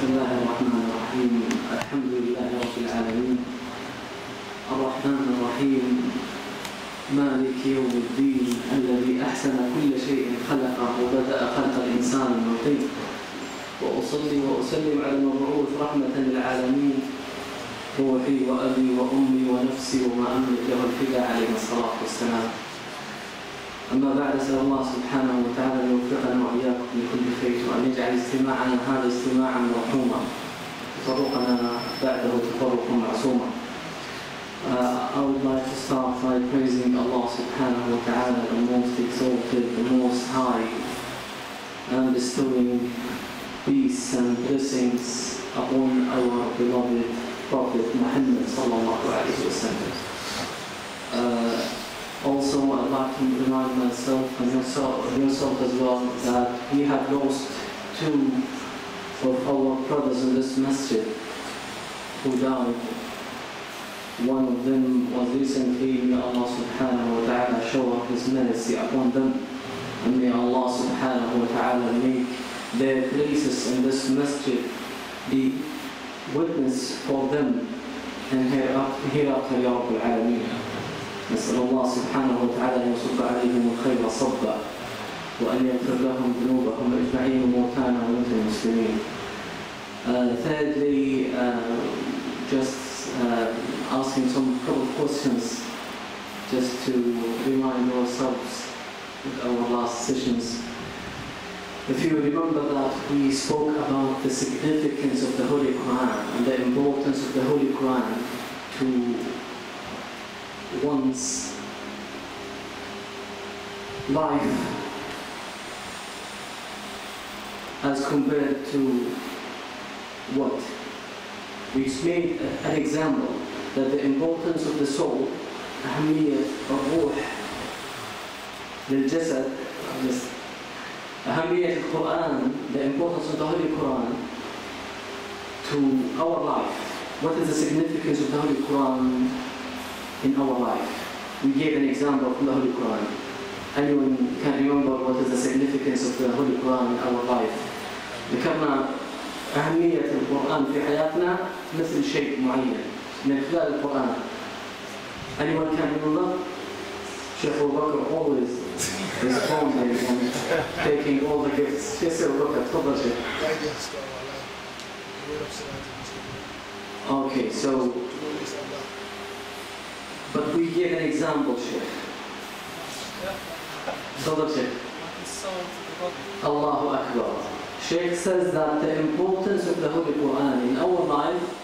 بسم الله الرحمن الرحيم. الحمد لله رب العالمين. الرحمن الرحيم. مالك يوم الدين. الذي أحسن كل شيء خلقه وبدأ خلق الإنسان من طين وأصلي وأسلم على المبعوث رحمة للعالمين. روحي وأبي وأمي ونفسي وما أملك له الفداء عليه الصلاة والسلام. أما بعد أسأل الله سبحانه وتعالى أن يوفقنا وإياكم لكل خير وأن يجعل اجتماعنا هذا اجتماعا مرحوما تفرقنا بعده تفرقا معصوما Uh, I would like to start by praising Allah subhanahu wa ta'ala, the most exalted, the most high, and bestowing peace and blessings upon our beloved Prophet Muhammad sallallahu alayhi wa sallam. Uh, also, I'd like to remind myself and yourself, yourself as well that we have lost two of our brothers in this masjid who died. One of them was recently, may Allah subhanahu wa ta'ala show His mercy upon them. And may Allah subhanahu wa ta'ala make their places in this masjid be witness for them and hereafter Ya Rabbil Alameen. نسأل الله سبحانه وتعالى أن يصب عليهم الخير صبا وأن يغفر لهم ذنوبهم أجمعين وموتانا وموتى المسلمين. Uh, thirdly, uh, just uh, asking some couple of questions just to remind ourselves with our last sessions. If you remember that we spoke about the significance of the Holy Quran and the importance of the Holy Quran to one's life as compared to what? We made an example that the importance of the soul, أهمية الروح للجسد أهمية القرآن, the importance of the Holy Quran to our life. What is the significance of the Holy Quran in our life? We gave an example from the Holy Quran. Anyone can remember what is the significance of the Holy Quran in our life? ذكرنا أهمية القرآن في حياتنا مثل شيء معين من خلال القرآن. Anyone can remember? Sheikh Abu Bakr always responding and taking all the gifts. Yes, Abu Bakr, تفضل شيخ. Okay, so But we give an example here. So that it. Allahu Akbar. Sheikh says that the importance of the Holy Quran in our life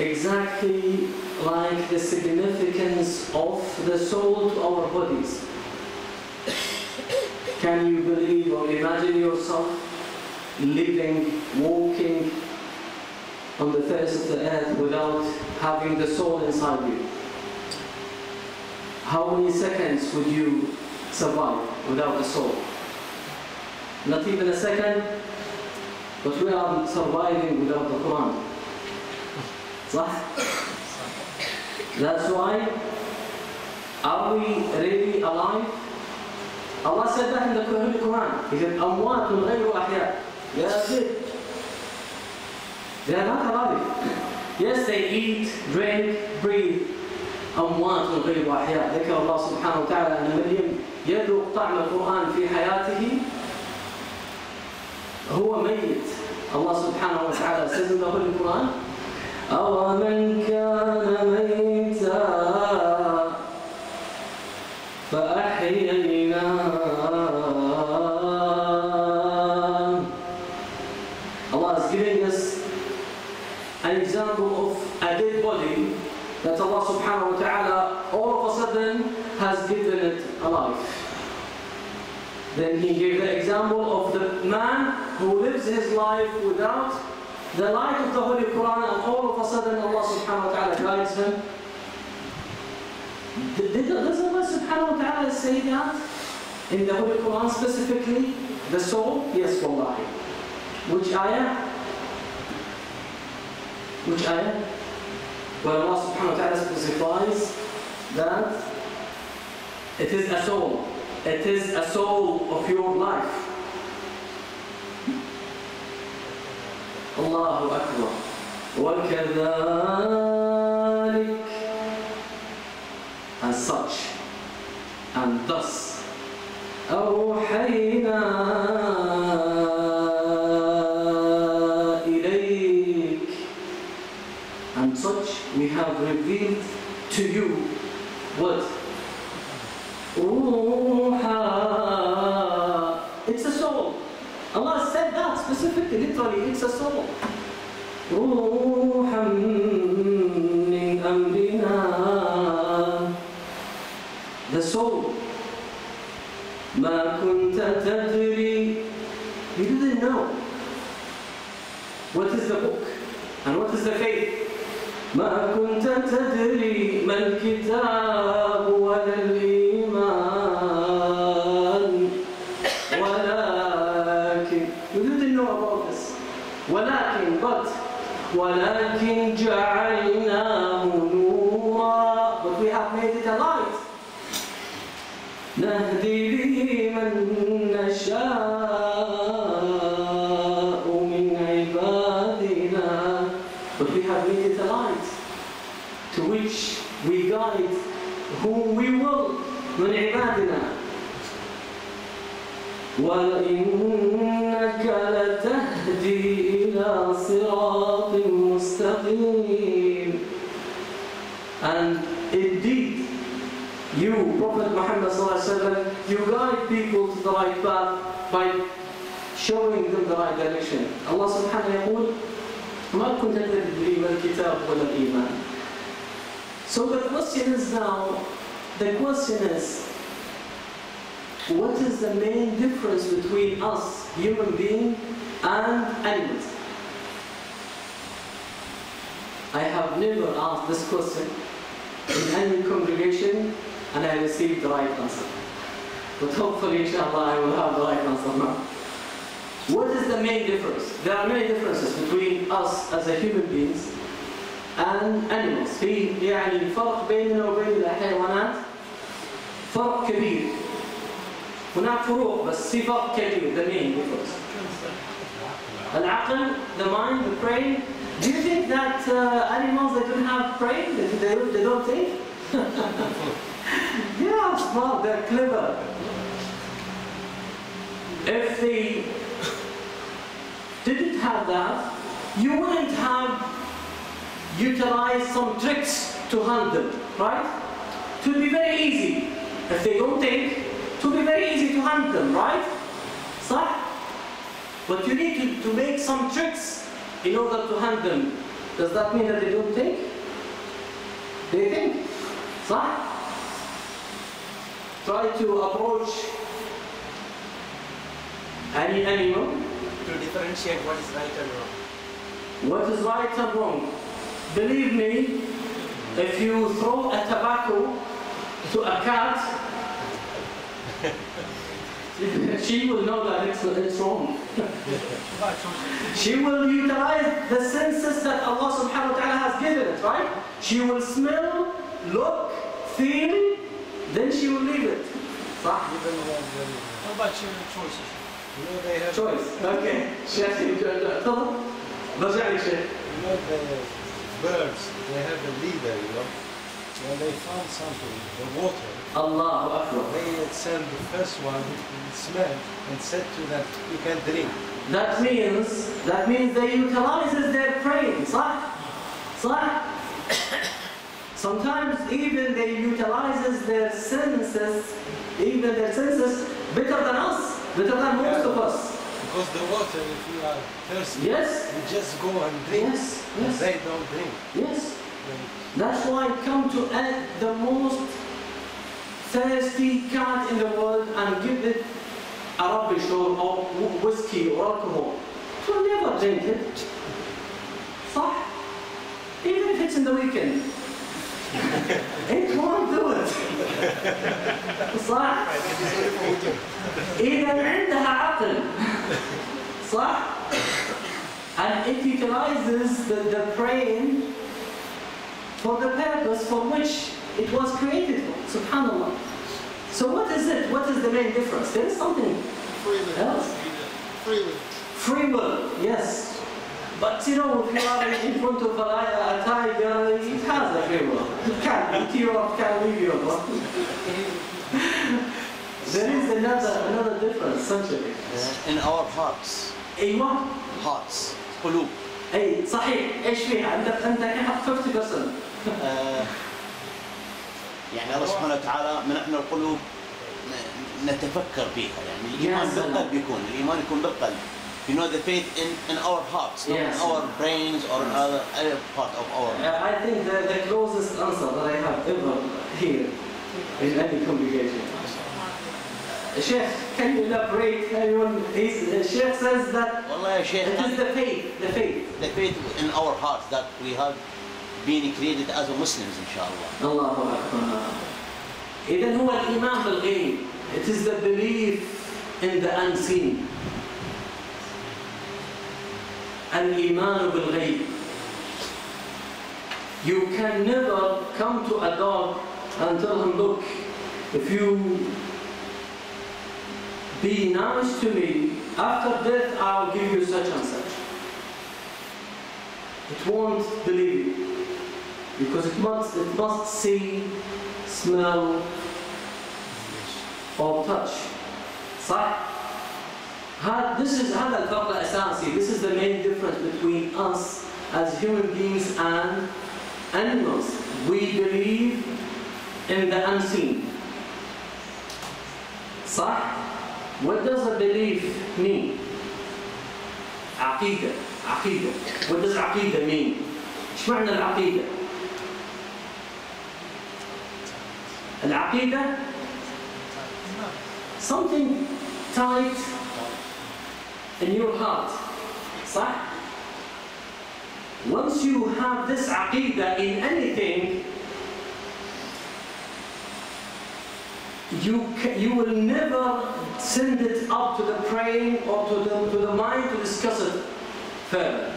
exactly like the significance of the soul to our bodies. Can you believe or imagine yourself living, walking, on the face of the earth without having the soul inside you? How many seconds would you survive without the soul? Not even a second, but we are surviving without the Quran. صح؟ That's why, are we really alive? Allah said that in the Holy Quran. He said, أموات غير أحياء. They are dead. They are not alive. Yes, they eat, drink, breathe. أموات غير أحياء. ذكر الله سبحانه وتعالى أن مريم يذوق طعم القرآن في حياته هو ميت. Allah سبحانه وتعالى the Holy Quran, أومن كان ميتا فأحييناه Then he gave the example of the man who lives his life without the light of the Holy Quran and all of a sudden Allah subhanahu wa ta'ala guides him. Does Allah subhanahu wa ta'ala say that in the Holy Quran specifically? The soul? Yes, wallahi. Which ayah? Which ayah? Where Allah subhanahu wa ta'ala specifies that it is a soul. It is a soul of your life. الله أكبر وكذلك as such and thus أوحينا إليك and such we have revealed to you what a soul روحا من أمرنا the soul ما كنت تدري you didn't know what is the book and what is the faith ما كنت تدري ما الكتاب ولا وإنك لتهدي إلى صراط مستقيم and indeed you Prophet Muhammad you guide people to the right path by showing them the right direction Allah سبحانه يقول ما كنت تدري ما الكتاب So the question is now, the question is, what is the main difference between us, human beings, and animals? I have never asked this question in any congregation and I received the right answer. But hopefully, inshallah, I will have the right answer now. What is the main difference? There are many differences between us as a human beings and animals. في يعني الفرق بيننا وبين الحيوانات فرق كبير. هناك فروق بس في فرق كبير. The main difference. العقل, the mind, the brain. Do you think that uh, animals they don't have brain? They, they, don't- they don't think? yeah, smart. They're clever. If they didn't have that, you wouldn't have utilized some tricks to hunt them, right? It would be very easy. If they don't think, it would be very easy to hunt them, right? صح? But you need to, to make some tricks in order to hunt them. Does that mean that they don't think? They think. صح? Try to approach any animal to differentiate what is right and wrong. What is right and wrong? Believe me, if you throw a tobacco to a cat, she will know that it's, it's wrong. She will utilize the senses that Allah subhanahu wa ta'ala has given it, right? She will smell, look, feel, then she will leave it. صح? Even when, when How about your choices? you know they have choice. Okay. شيخ تفضل. برجع لي شيخ. you know the birds they have a leader, you know. When they found something, the water, الله أكبر. they send the first one to smell and said to them, you can drink. That means that means they utilizes their brain, صح? صح? Sometimes even they utilizes their senses, even their senses better than us, better than most of us. Because the water, if you are thirsty, Yes, you just go and drink. yes, And yes, They don't drink. yes. They- That's why come to add the most thirsty cat in the world and give it a rubbish or, or whiskey or alcohol. It will never drink it. صح? Even if it's in the weekend. it won't do it. صح؟ إذا عندها عقل. صح؟ And it utilizes the, the brain for the purpose for which it was created for. Subhanallah. So what is it? What is the main difference? There is something Free will. else. Free will. Free will, yes. But you know, if you are in front of a, a tiger, it has a free will. It can eat you or can leave you alone. There is another another difference, essentially. in our hearts ايوه hearts قلوب اي صحيح ايش فيها؟ انت انت حط 50% آه، يعني الله سبحانه وتعالى منحنا القلوب نتفكر فيها يعني الايمان سلام. بالقلب يكون الايمان يكون بالقلب you know the faith in in our hearts not Yes. in our brains or in other, other part of our Uh, I think the, the closest answer that I have ever here in any congregation. Uh, Sheikh, can you elaborate? Anyone? He's, uh, Sheikh says that يا شيخ it is the faith, the faith. the faith in our hearts that we have been created as Muslims ان شاء الله الله أكبر. إذا هو الإيمان بالغيب. It is the belief in the unseen. الإيمان بالغيب. You can never come to a dog and tell him, look, if you be nice to me, after death I'll give you such and such. It won't believe you. Because it must, it must see, smell, or touch. صح؟ هذا this is هذا الفرق الأساسي. This is the main difference between us as human beings and animals. We believe in the unseen. صح؟ What does a belief mean? عقيدة عقيدة What does عقيدة mean? إيش معنى العقيدة؟ العقيدة something tight in your heart صح؟ Once you have this عقيدة in anything you, ca- you will never send it up to the brain or to the, to the mind to discuss it further.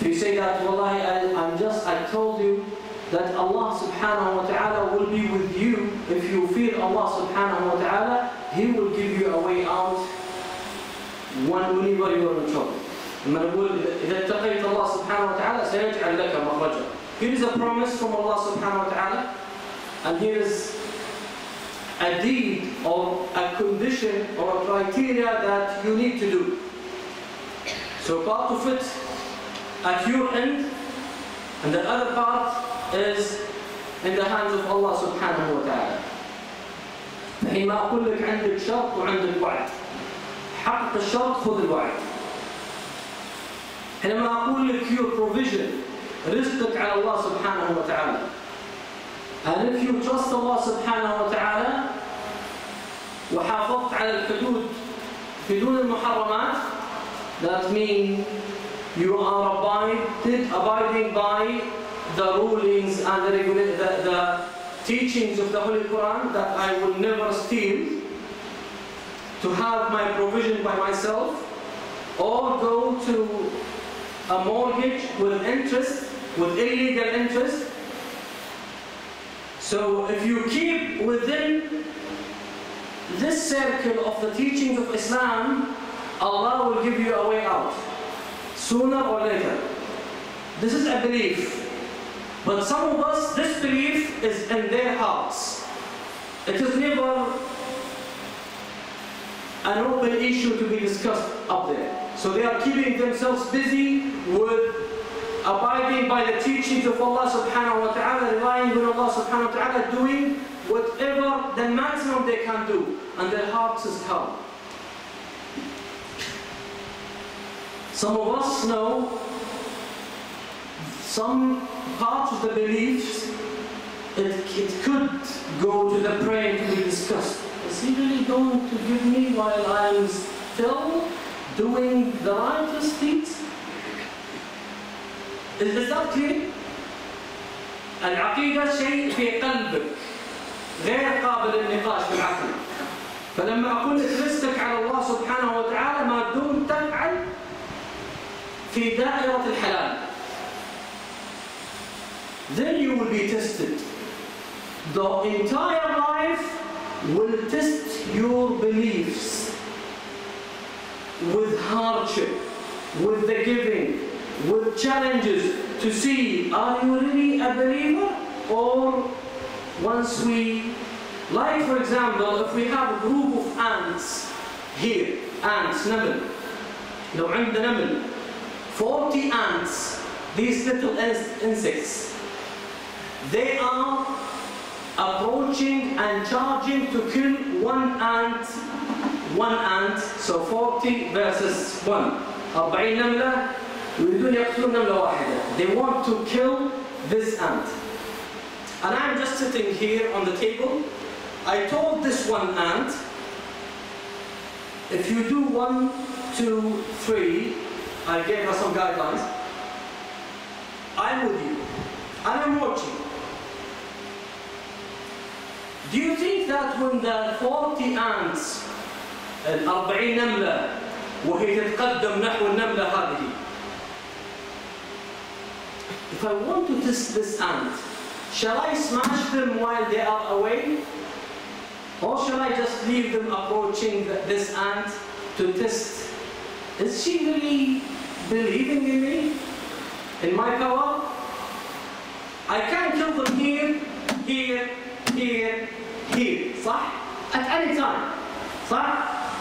If you say that, Wallahi, I, I'm just, I told you that Allah subhanahu wa ta'ala will be with you if you fear Allah subhanahu wa ta'ala, He will give you a way out when- whenever you are in trouble. لما نقول إذا اتقيت الله سبحانه وتعالى سيجعل لك مخرجا. Here is a promise from Allah subhanahu wa ta'ala and here is a deed or a condition or a criteria that you need to do. So part of it at your end and the other part is in the hands of Allah subhanahu wa ta'ala. الحين ما أقول لك عندك شرط وعندك وعد. حقق الشرط خذ الوعد. حينما أقول لك your provision رزقك على الله سبحانه وتعالى. And if you trust Allah سبحانه وتعالى وحافظت على الحدود بدون المحرمات that means you are abide, abiding by the rulings and the, regula- the, the teachings of the Holy Quran that I will never steal to have my provision by myself or go to a mortgage with interest, with illegal interest. so if you keep within this circle of the teachings of Islam, Allah will give you a way out, sooner or later. This is a belief. But some of us, this belief is in their hearts. It is never an open issue to be discussed up there. So they are keeping themselves busy with abiding by the teachings of Allah subhanahu wa ta'ala, relying on Allah subhanahu wa ta'ala, doing whatever the maximum they can do, and their hearts is calm. Some of us know some parts of the beliefs, it, it could go to the prayer to be discussed. Is he really going to give me while I'm still doing the righteous deeds? Clear? العقيدة شيء في قلبك غير قابل للنقاش في العقل فلما أقول رزقك على الله سبحانه وتعالى ما دمت تفعل في دائرة الحلال then you will be tested. The entire life will test your beliefs with hardship, with the giving, with challenges to see are you really a believer or once we, like for example, if we have a group of ants here, ants, نمل, لو عندنا نمل 40 ants, these little ins- insects, they are approaching and charging to kill one ant, one ant, so 40 versus 1. 40 نملة يريدون يقتلون نملة واحدة. They want to kill this ant. And I'm just sitting here on the table. I told this one ant, if you do one, two, three, I gave her some guidelines. I'm with you. And I'm watching. Do you think that when the 40 ants ال 40 نملة وهي تتقدم نحو النملة هذه If I want to test this ant, shall I smash them while they are away? Or shall I just leave them approaching th- this ant to test? Is she really believing in me? In my power? I can kill them here, here, here, here. صح? At any time. صح?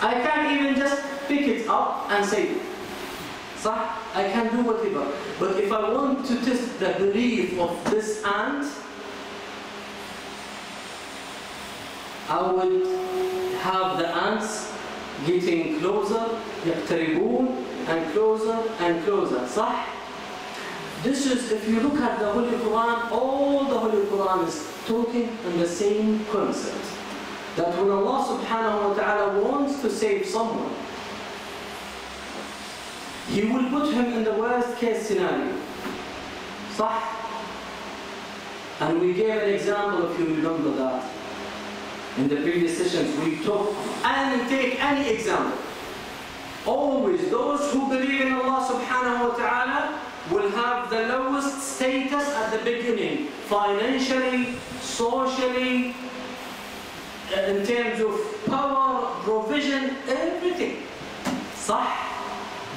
I can even just pick it up and save it. صح? I can do whatever. But if I want to test the belief of this ant, I would have the ants getting closer, يقتربون, and closer and closer. صح? This is, if you look at the Holy Quran, all the Holy Quran is talking on the same concept. That when Allah subhanahu wa ta'ala wants to save someone, He will put him in the worst case scenario. صح? And we gave an example, if you remember that. In the previous sessions, we took and take any example. Always those who believe in Allah subhanahu wa ta'ala will have the lowest status at the beginning, financially, socially, uh, in terms of power, provision, everything. صح?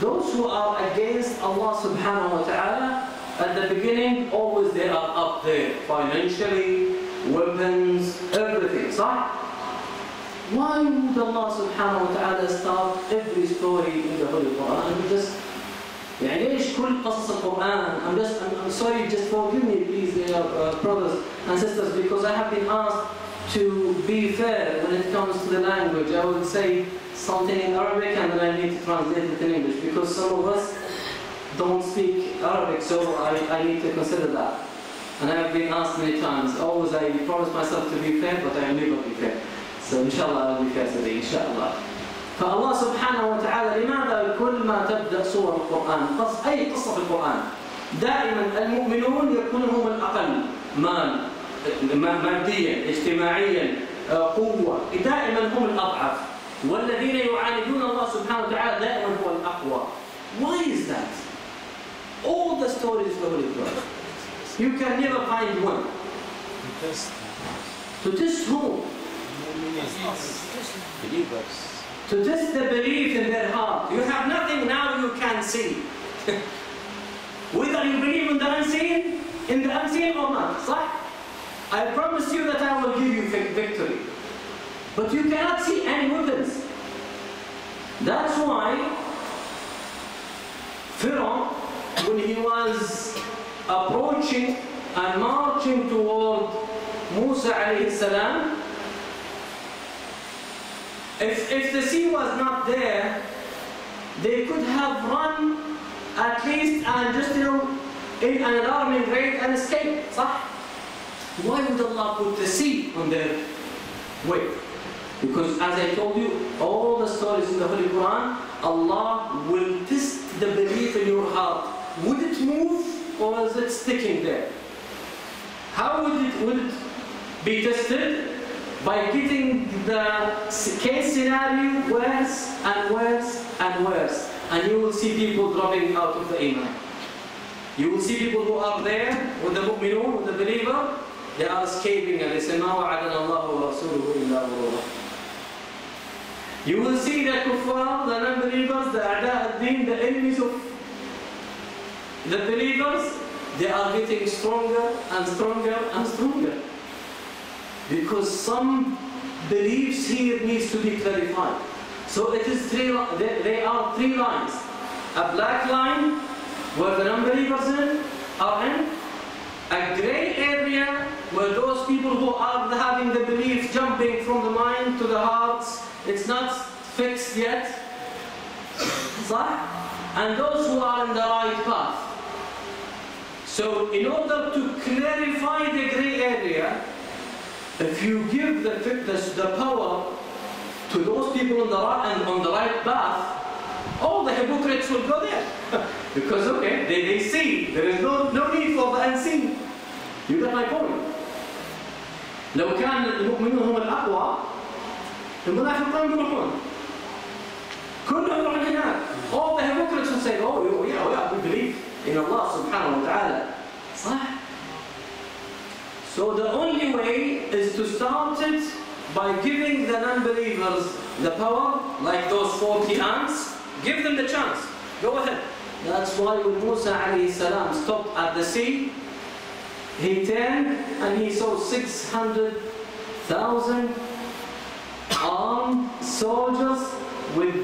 Those who are against Allah subhanahu wa ta'ala at the beginning, always they are up there, financially, weapons, everything. صح? Why would Allah subhanahu wa ta'ala start every story in the Holy Quran and just يعني ليش كل قصص القرآن I'm just I'm, I'm sorry just forgive me please dear uh, brothers and sisters because I have been asked to be fair when it comes to the language I will say something in Arabic and then I need to translate it in English because some of us don't speak Arabic so I, I need to consider that and I have been asked many times always I promise myself to be fair but I never be fair so inshallah I'll be fair today inshallah فالله سبحانه وتعالى لماذا كل ما تبدأ سور القرآن قص أي قصة في القرآن دائما المؤمنون يكونون هم الأقل مال ماديا اجتماعيا قوة دائما هم الأضعف والذين يعاندون الله سبحانه وتعالى دائما هو الأقوى Why is that? All the stories of the Holy Quran You can never find one Test. To test who? Believers. To test the belief in their heart. You have nothing now you can see. Whether you believe in the unseen, in the unseen or not. صح? I promise you that I will give you vic- victory. But you cannot see any weapons. That's why Pharaoh, when he was approaching and marching toward Musa alayhi salam, if, if the sea was not there, they could have run at least and just, you know, in an alarming rate and escape. صح? Why would Allah put the sea on their way? Because as I told you, all the stories in the Holy Quran, Allah will test the belief in your heart. Would it move or is it sticking there? How would it, would it be tested? By getting the case scenario worse and worse and worse. And you will see people dropping out of the Iman. You will see people who are there with the mu'minun, with the believer, they are escaping and they say, ما وعدنا الله ورسوله إلا غرورا. you will see the kuffar, the non-believers, the a'da ad-din, the enemies of the believers, they are getting stronger and stronger and stronger. Because some beliefs here needs to be clarified. So it is three, they, are three lines. A black line where the non-believers are in, a grey area where those people who are having the belief jumping from the mind to the hearts, it's not fixed yet. صح? And those who are in the right path. So in order to clarify the grey area, if you give the, the, the power to those people on the right and on the right path, all the hypocrites will go there. because okay, they, they see. There is no, no need for the unseen. You get my point? لو كان المؤمنون هم الأقوى المنافقون يروحون كلهم يروحون هناك all the hypocrites will say oh yeah, oh, yeah we believe in Allah subhanahu wa ta'ala صح so the only way is to start it by giving the non-believers the power like those 40 ants give them the chance go ahead that's why when Musa alayhi salam stopped at the sea he turned and he saw 600,000 armed soldiers with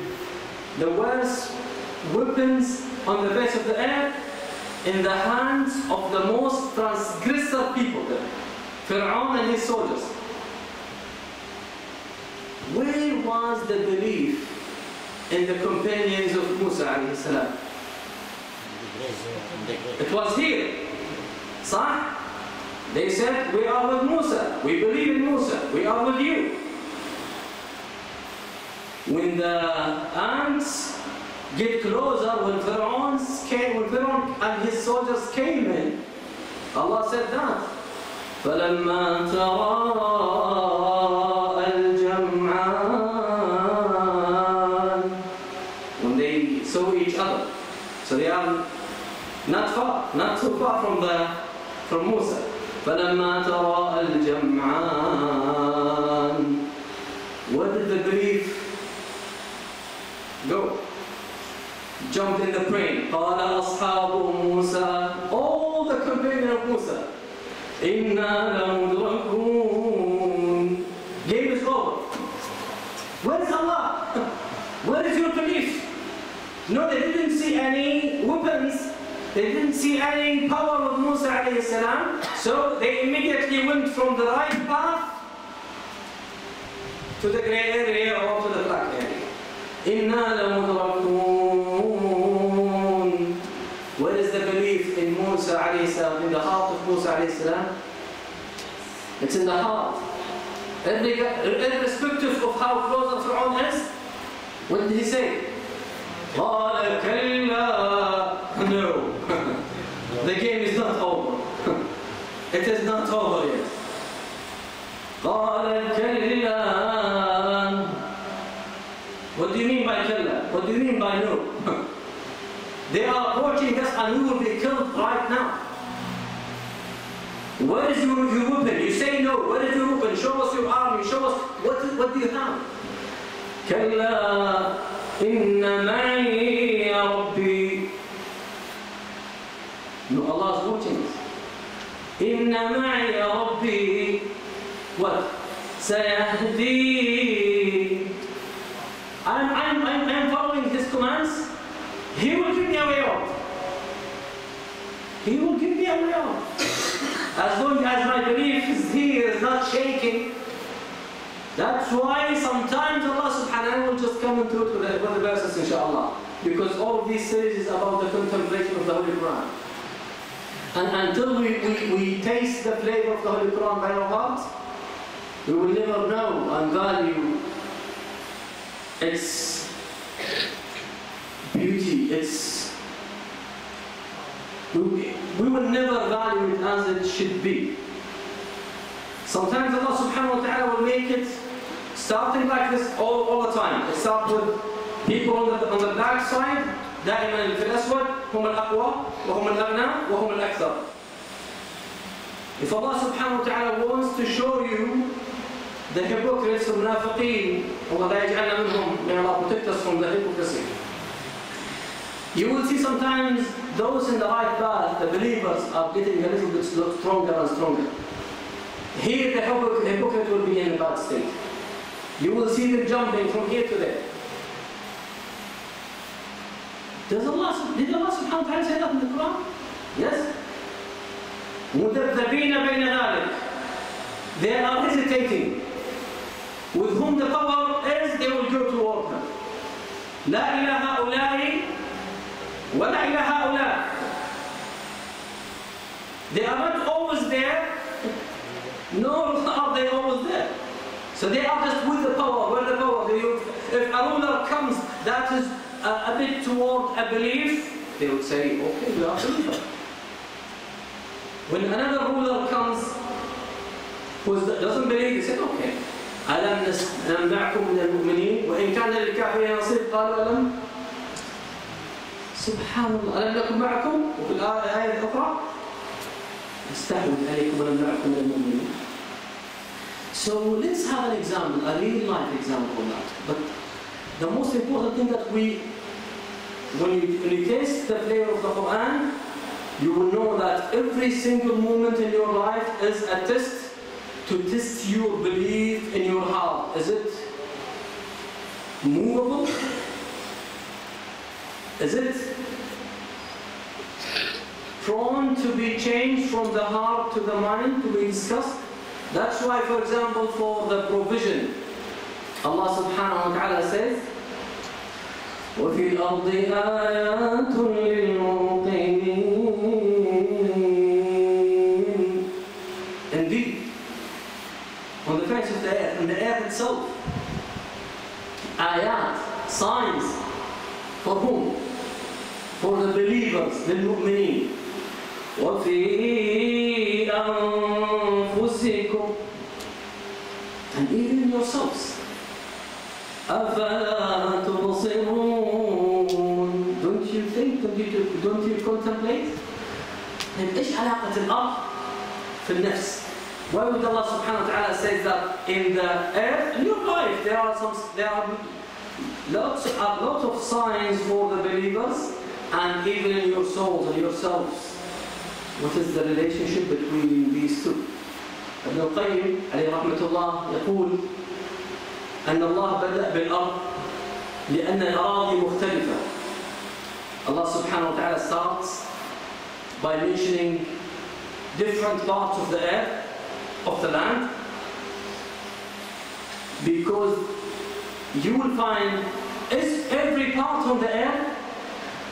the worst weapons on the face of the earth in the hands of the most transgressor people there. Fir'aun and his soldiers. Where was the belief in the companions of Musa alayhi salam? It was here. صح? They said, we are with Musa. We believe in Musa. We are with you. When the ants get closer, when Pharaoh came, when Pharaoh and his soldiers came in, Allah said that. فلما تراءى الجمعان when they saw each other so they are not far not too far from the from Musa فلما تراءى الجمعان go jumped in the plane قال أصحاب موسى all the companions of Musa إنا لمدركون game is over where is Allah where is your belief no they didn't see any weapons they didn't see any power of Musa alayhi salam so they immediately went from the right path to the grey area or to the black area إنا لمدركون Where is the belief in Musa alayhi salam, in the heart of Musa alayhi salam? It's in the heart. Irrespective of how close Fir'aun is, what did he say? قال كلا No. the game is not over. it is not over yet. قال كلا What do you mean by killa? What do you mean by no? They are approaching us and we will be killed right now. Where is your, your weapon? You say no. Where is your weapon? Show us your army. Show us what, what do you have? كلا إن معي ربي No, Allah is watching us. إن معي ربي what? سيهدين I'm, I'm, I'm, I'm. He will give me a way out. He will give me a way out. As long as my belief is here, is not shaking. That's why sometimes Allah subhanahu wa ta'ala will just come into it with the, with the verses inshallah. Because all of these series is about the contemplation of the Holy Quran. And until we, we, we taste the flavor of the Holy Quran by our hearts, we will never know and value its beauty, its we, we will never value it as it should be. Sometimes Allah subhanahu wa ta'ala will make it starting like this all, all the time. It starts with people on the, on the black side, دائما في الأسود هم الأقوى وهم الأغنى وهم الأكثر. If Allah subhanahu wa ta'ala wants to show you the hypocrites المنافقين Allah لا يجعلنا منهم may Allah protect us from the hypocrisy you will see sometimes those in the right path the believers are getting a little bit stronger and stronger here the hypocrite, hypocrite will be in a bad state you will see them jumping from here to there does Allah did Allah subhanahu wa ta'ala say that in the Quran yes مذبذبين بين ذلك they are hesitating with whom the power is they will go toward her لا إلى هؤلاء ولا إلى هؤلاء they are not always there nor are they always there so they are just with the power where the power they, if a ruler comes that is a, a bit toward a belief they would say okay we are believers when another ruler comes who doesn't believe, they said, okay. ألم نمنعكم من المؤمنين وإن كان للكافرين نصيب قالوا ألم سبحان الله ألم نكن معكم وفي الآية الأخرى نستحوذ عليكم ولم نعكم من المؤمنين So let's have an example, a real life example of that. But the most important thing that we, when you, when you taste the flavor of the Quran, you will know that every single moment in your life is a test to test your belief in your heart. Is it movable? Is it prone to be changed from the heart to the mind to be discussed? That's why, for example, for the provision, Allah subhanahu wa ta'ala says, وفي الأرض آيات للموقنين Indeed, on the face of the earth, in the earth itself, ayat, signs, for whom? For the believers, للمؤمنين وفي أنفسكم and even yourselves أفلا تبصرون don't you think don't you, don't you contemplate and إيش علاقة الأرض في النفس why would Allah subhanahu wa ta'ala say that in the earth in your life there are some there are lots of, lots of signs for the believers and even in your souls and yourselves what is the relationship between these two ابن القيم عليه رحمة الله يقول أن الله بدأ بالأرض لأن الأراضي مختلفة Allah subhanahu wa ta'ala starts by mentioning different parts of the earth, of the land because you will find is every part on the earth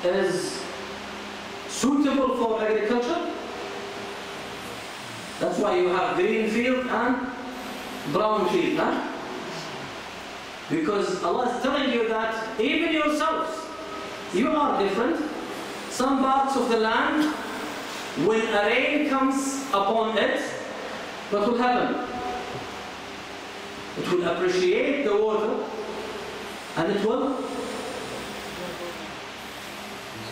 is suitable for agriculture. That's why you have green field and brown field huh? because Allah is telling you that even yourselves you are different. Some parts of the land when a rain comes upon it what will happen? It will appreciate the water and it will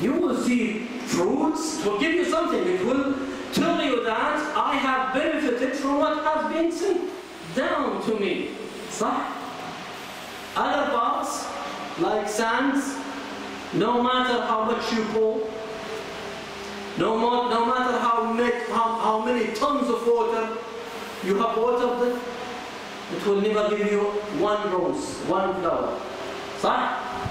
you will see fruits it will give you something it will tell you that I have benefited from what has been sent down to me صح other parts like sands no matter how much you pour no, more, no matter how, make, how, how many tons of water you have watered it it will never give you one rose, one flower. صح?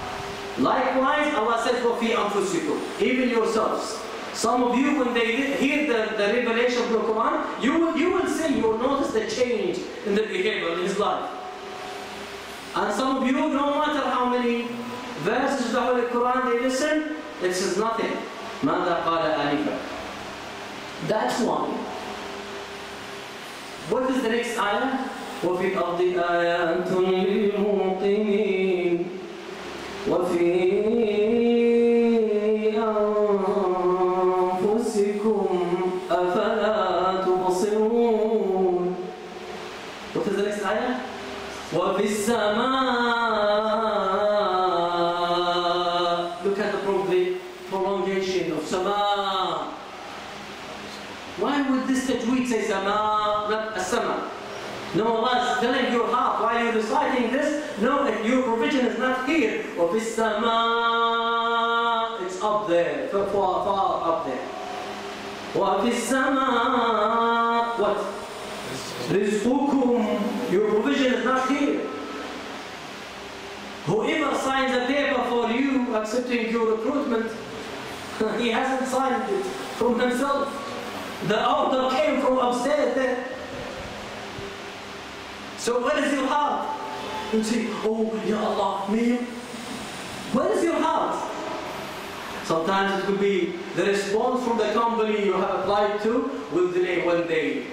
Likewise, Allah says, وَفِي أَنفُسِكُمْ Even yourselves. Some of you, when they hear the, the revelation of the Quran, you will, you will see, you will notice the change in the behavior in his life. And some of you, no matter how many verses of the Holy Quran they listen, it says nothing. ماذا قال آنفا That's why. What is the next ayah? وفي الأرض آيات للموقنين Why would this tajweed say سماء, not السماء? No, Allah is telling your heart while you're reciting this, no, that your provision is not here. وَفِي السَّمَاءِ It's up there, far, far, far up there. وَفِي السَّمَاءِ What? رِزْقُكُمْ Your provision is not here. Whoever signs a paper for you accepting your recruitment, he hasn't signed it from himself. The order came from upstairs there. So where is your heart? You say, oh, Ya Allah, me. Where is your heart? Sometimes it could be the response from the company you have applied to will delay one day.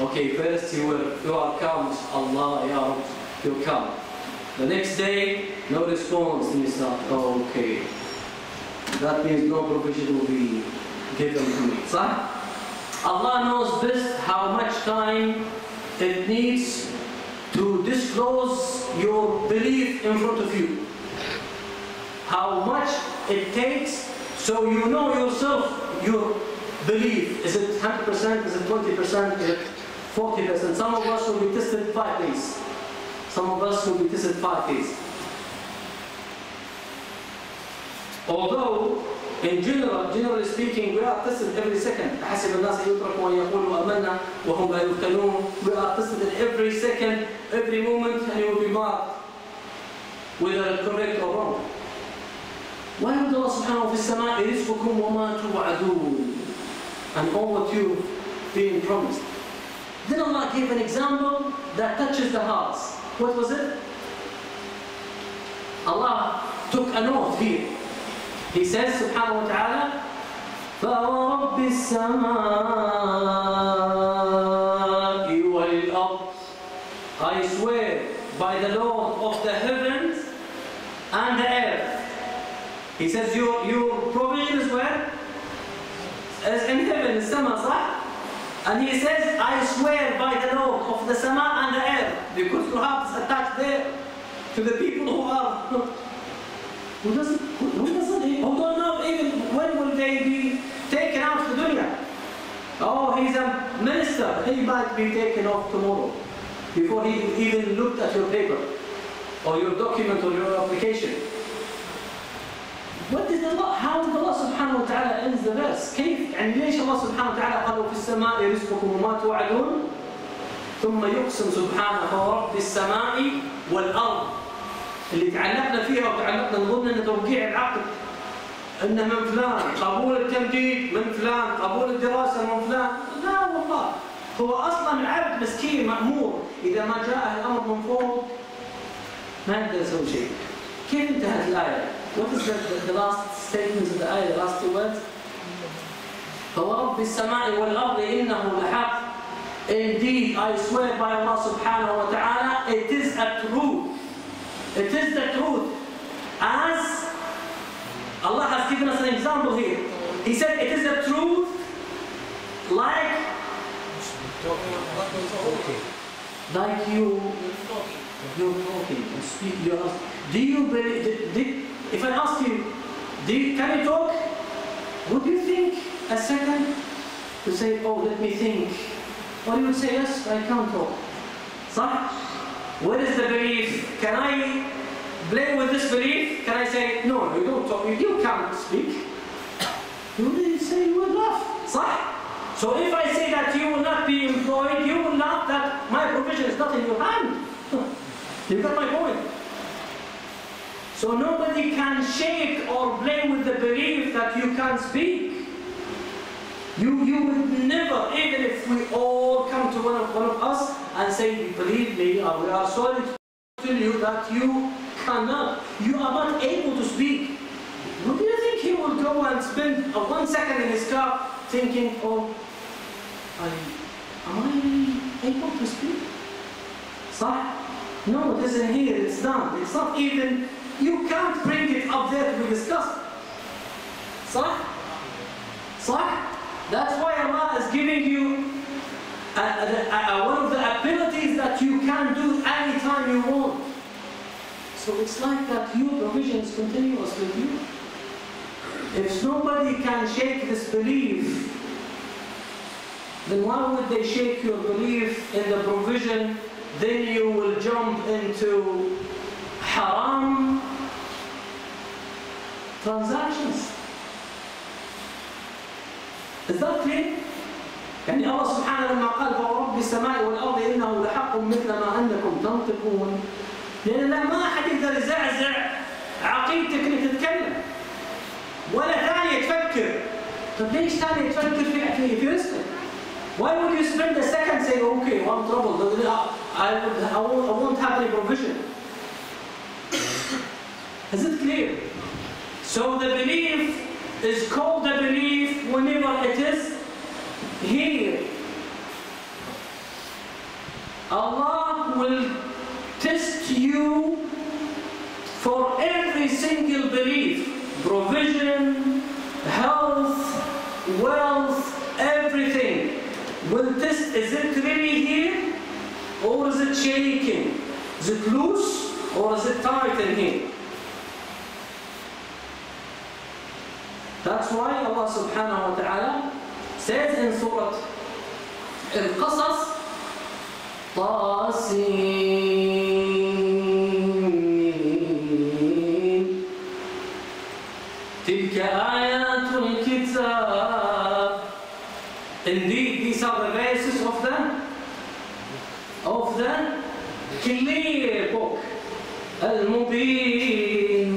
Okay, first you will, you are come, Allah, Ya you come. The next day, no response, start, oh, okay. That means no provision will be given to me. صح? Allah knows best how much time it needs to disclose your belief in front of you. How much it takes so you know yourself your belief. Is it 100%? Is it 20%? Is it 40%? Some of us will be tested five days. Some of us will be tested five days. Although in general, generally speaking, we are tested every second. حسب الناس يتركوا أن يقولوا آمنا وهم لا يفتنون. We are tested every second, every moment, and you will be marked whether correct or wrong. ويبدو الله سبحانه في السماء رزقكم وما توعدون and all what you've been promised. Then Allah gave an example that touches the hearts. What was it? Allah took an oath here. He says subhanahu wa ta'ala فَوَرَبِّ السَّمَاءِ وَالْأَرْضِ I swear by the Lord of the heavens and the earth. He says your, your provision is where? Is in heaven, in sama, صح? And he says, I swear by the Lord of the sama and the earth, because your heart is attached there to the people who are who doesn't who, who doesn't who Oh, he's a minister. He might be taken off tomorrow before he even looked at your paper or your document or your application. What did Allah, how did Allah subhanahu wa ta'ala end the verse? كيف؟ يعني ليش الله سبحانه وتعالى قال في السماء رزقكم وما توعدون؟ ثم يقسم سبحانه ورب السماء والأرض اللي تعلقنا فيها وتعلقنا نظن ان توقيع العقد انه من فلان، قبول التمديد من فلان، قبول الدراسة من فلان، لا والله هو أصلا العبد مسكين مأمور إذا ما جاءه الأمر من فوق ما يقدر يسوي شيء. كيف انتهت الآية؟ What is the, the, last statement of the ayah, the last two words? فورب السماء والأرض إنه لحق Indeed, I swear by Allah subhanahu wa ta'ala, it is a truth. It is the truth. As Allah has given us an example here. He said it is the truth like like you you're talking, you speak, you ask. Do you believe if I ask you, do you, can you talk? Would you think a second to say, oh let me think? Or you would say, yes, I can talk. صح? What is the belief? Can I play with this belief? Can I say, no, you don't talk, you, can't speak? You will say you will laugh. صح? So if I say that you will not be employed, you will laugh that my provision is not in your hand. you got my point. So nobody can shake or blame with the belief that you can speak. You, you would never, even if we all come to one of, one of us and say, believe me, we are sorry to tell you that you cannot, you are not able to speak. Would you think he will go and spend uh, one second in his car thinking, oh, I, am I able to speak? صح? No, it isn't here, it's done. It's not even, you can't bring it up there to be discussed. صح? صح? That's why Allah is giving you a, a, a, one of the abilities that you can do anytime you want. So it's like that your provision is continuous with you. If nobody can shake this belief then why would they shake your belief in the provision? Then you will jump into haram transactions. Is that clear؟ يعني الله سبحانه لما قال فورب السماء والارض انه لحق مثل ما انكم تنطقون لأن لا ما احد يقدر يزعزع عقيدتك انك تتكلم ولا ثاني تفكر طب ليش ثاني تفكر في في في؟ Why would you spend a second saying, okay, I'm troubled, I, I, won't, I won't have any provision? Is it clear? So the belief is called a belief whenever it is here. Allah will test you for every single belief, provision, health, wealth, everything. Will test, is it really here? Or is it shaking? Is it loose? Or is it tight in here? That's why Allah subhanahu wa ta'ala says in Surah Al-Qasas, طاسين تلك آيات الكتاب Indeed, these are the verses of the of the clear book المبين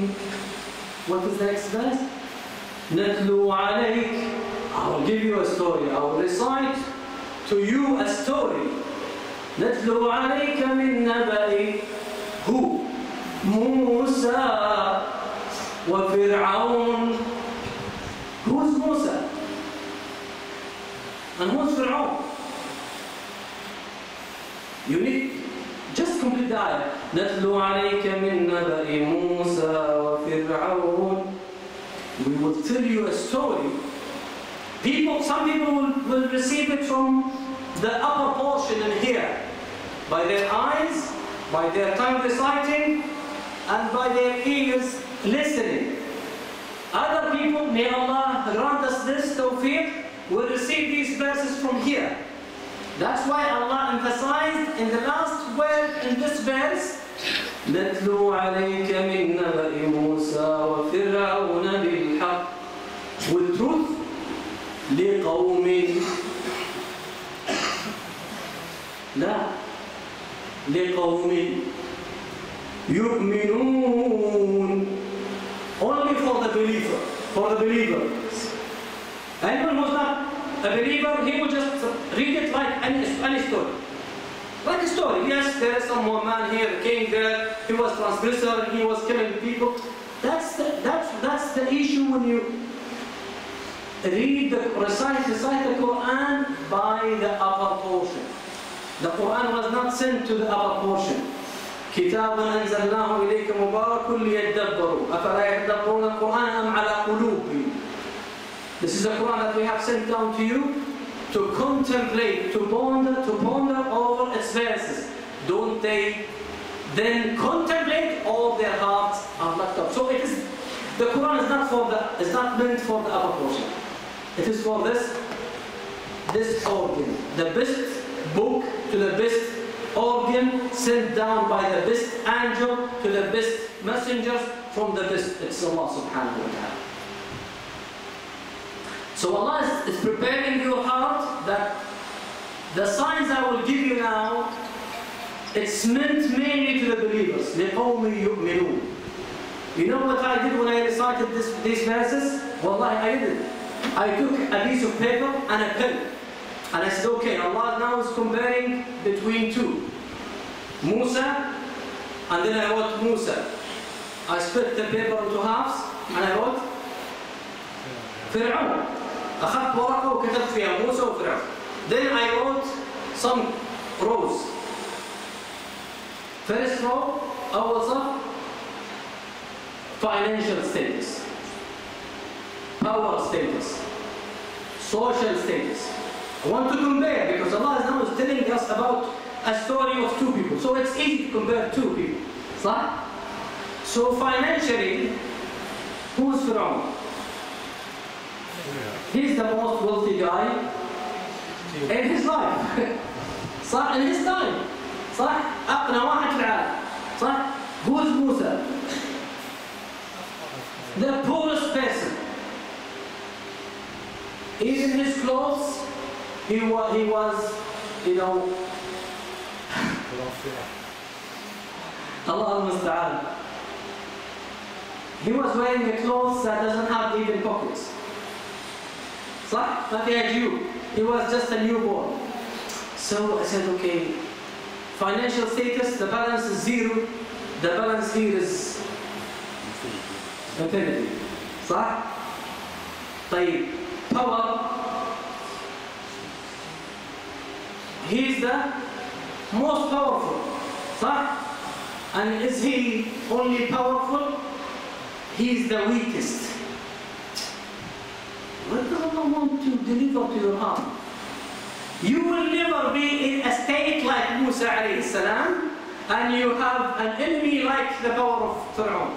What is the next verse? نتلو عليك I will give you a story. I will recite to you a story. نتلو عليك من نبأ هو موسى وفرعون Who's Musa? And who's Fir'aun? You need just complete the ayah. نتلو عليك من نبأ موسى وفرعون We will tell you a story. People, some people will, will receive it from the upper portion in here, by their eyes, by their tongue reciting, and by their ears listening. Other people, may Allah grant us this tawfiq, will receive these verses from here. That's why Allah emphasized in the last word in this verse, نتلو عليك من نبأ موسى وفرعون بالحق with truth لقوم لا لقوم يؤمنون only for the believer for the believers anyone who's not a believer he will just read it like any, any story like a story yes there is some man here king there he was transgressor he was killing people that's the, that's that's the issue when you read the recite recite the Quran by the upper portion the Quran was not sent to the upper portion كتاب أنزلناه إليك مبارك ليدبروا أفلا يدبرون القرآن أم على قلوب This is the Quran that we have sent down to you to contemplate, to ponder, to ponder over its verses. Don't they then contemplate all their hearts are locked up. So it is the Quran is not for the is not meant for the upper portion. It is for this this organ, the best book to the best organ sent down by the best angel to the best messengers from the best. It's Allah subhanahu wa ta'ala. So Allah is, is preparing your heart that the signs I will give you now, it's meant mainly to the believers. لِقَوْمِ يُؤْمِنُونَ You know what I did when I recited this, these verses? Wallahi, I did it. I took a piece of paper and a pen. And I said, okay, Allah now is comparing between two. Musa, and then I wrote Musa. I split the paper into halves, and I wrote فرعون. أخذت ورقة وكتبت فيها موسى وفرعون. Then I wrote some rows. First row, أول صف financial status, power status, social status. I want to compare because Allah is now is telling us about a story of two people. So it's easy to compare two people. صح? So financially, who's Fir'aun? He's the most wealthy guy until in his life صح in his time صح أقنى واحد في العالم صح who is Musa the poorest person even his clothes he was he was you know رافع Allah المستعان he was wearing a clothes that doesn't have even pockets صح ما فيها جيوب he was just a newborn so I said okay financial status the balance is zero the balance here is infinity صح طيب power he is the most powerful صح and is he only powerful he is the weakest what does Allah want to deliver to your heart you will never be in a state like Musa alayhi salam and you have an enemy like the power of Pharaoh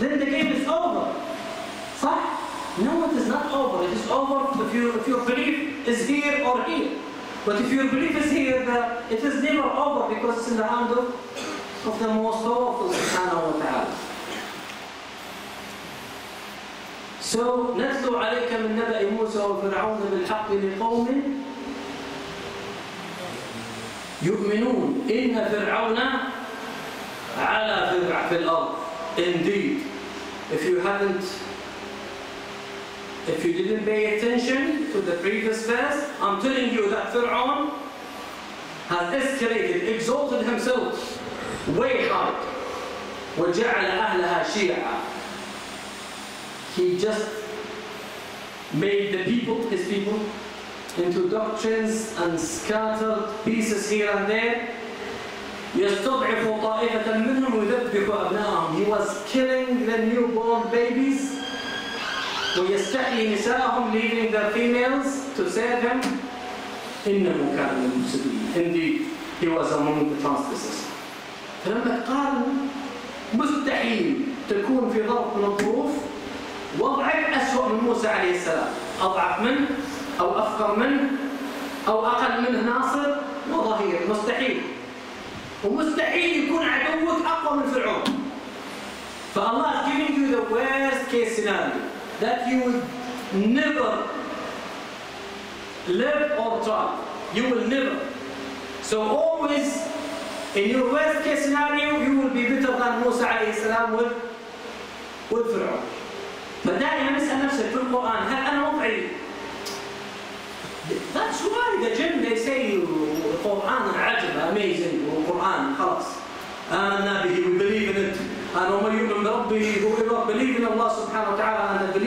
then the game is over صح no it is not over it is over if, you, if your belief is here or here but if your belief is here the, it is never over because it's in the hand of, of the most powerful subhanahu wa ta'ala So, نتلو عليك من نبأ موسى وفرعون بالحق لقوم يؤمنون إن فرعون على فرع في الأرض Indeed, if you haven't, if you didn't pay attention to the previous verse, I'm telling you that Fir'aun has escalated, exalted himself way high وجعل أهلها شيعا he just made the people, his people, into doctrines and scattered pieces here and there. يستضعف طائفة منهم ويذبح أبنائهم. He was killing the newborn babies ويستحيي نساءهم leaving their females to save him. إنه كان من المفسدين. Indeed, he was among the transgressors. فلما قال مستحيل تكون في ظرف من الظروف وضعك أسوأ من موسى عليه السلام. أضعف منه أو أفقر منه أو أقل منه ناصر؟ وظهير. مستحيل. ومستحيل يكون عدوك أقوى من فرعون. فالله is giving you the worst case scenario. That you will never live or try you will never so always in your worst case scenario you will be better than موسى عليه السلام with, with فرعون فدائما اسال نفسك في القران هل أنا وضعي That's why the gym they say القرآن عجب amazing والقرآن خلاص آمنا به we believe in it and ومن يؤمن بربه whoever believe in Allah سبحانه وتعالى and belief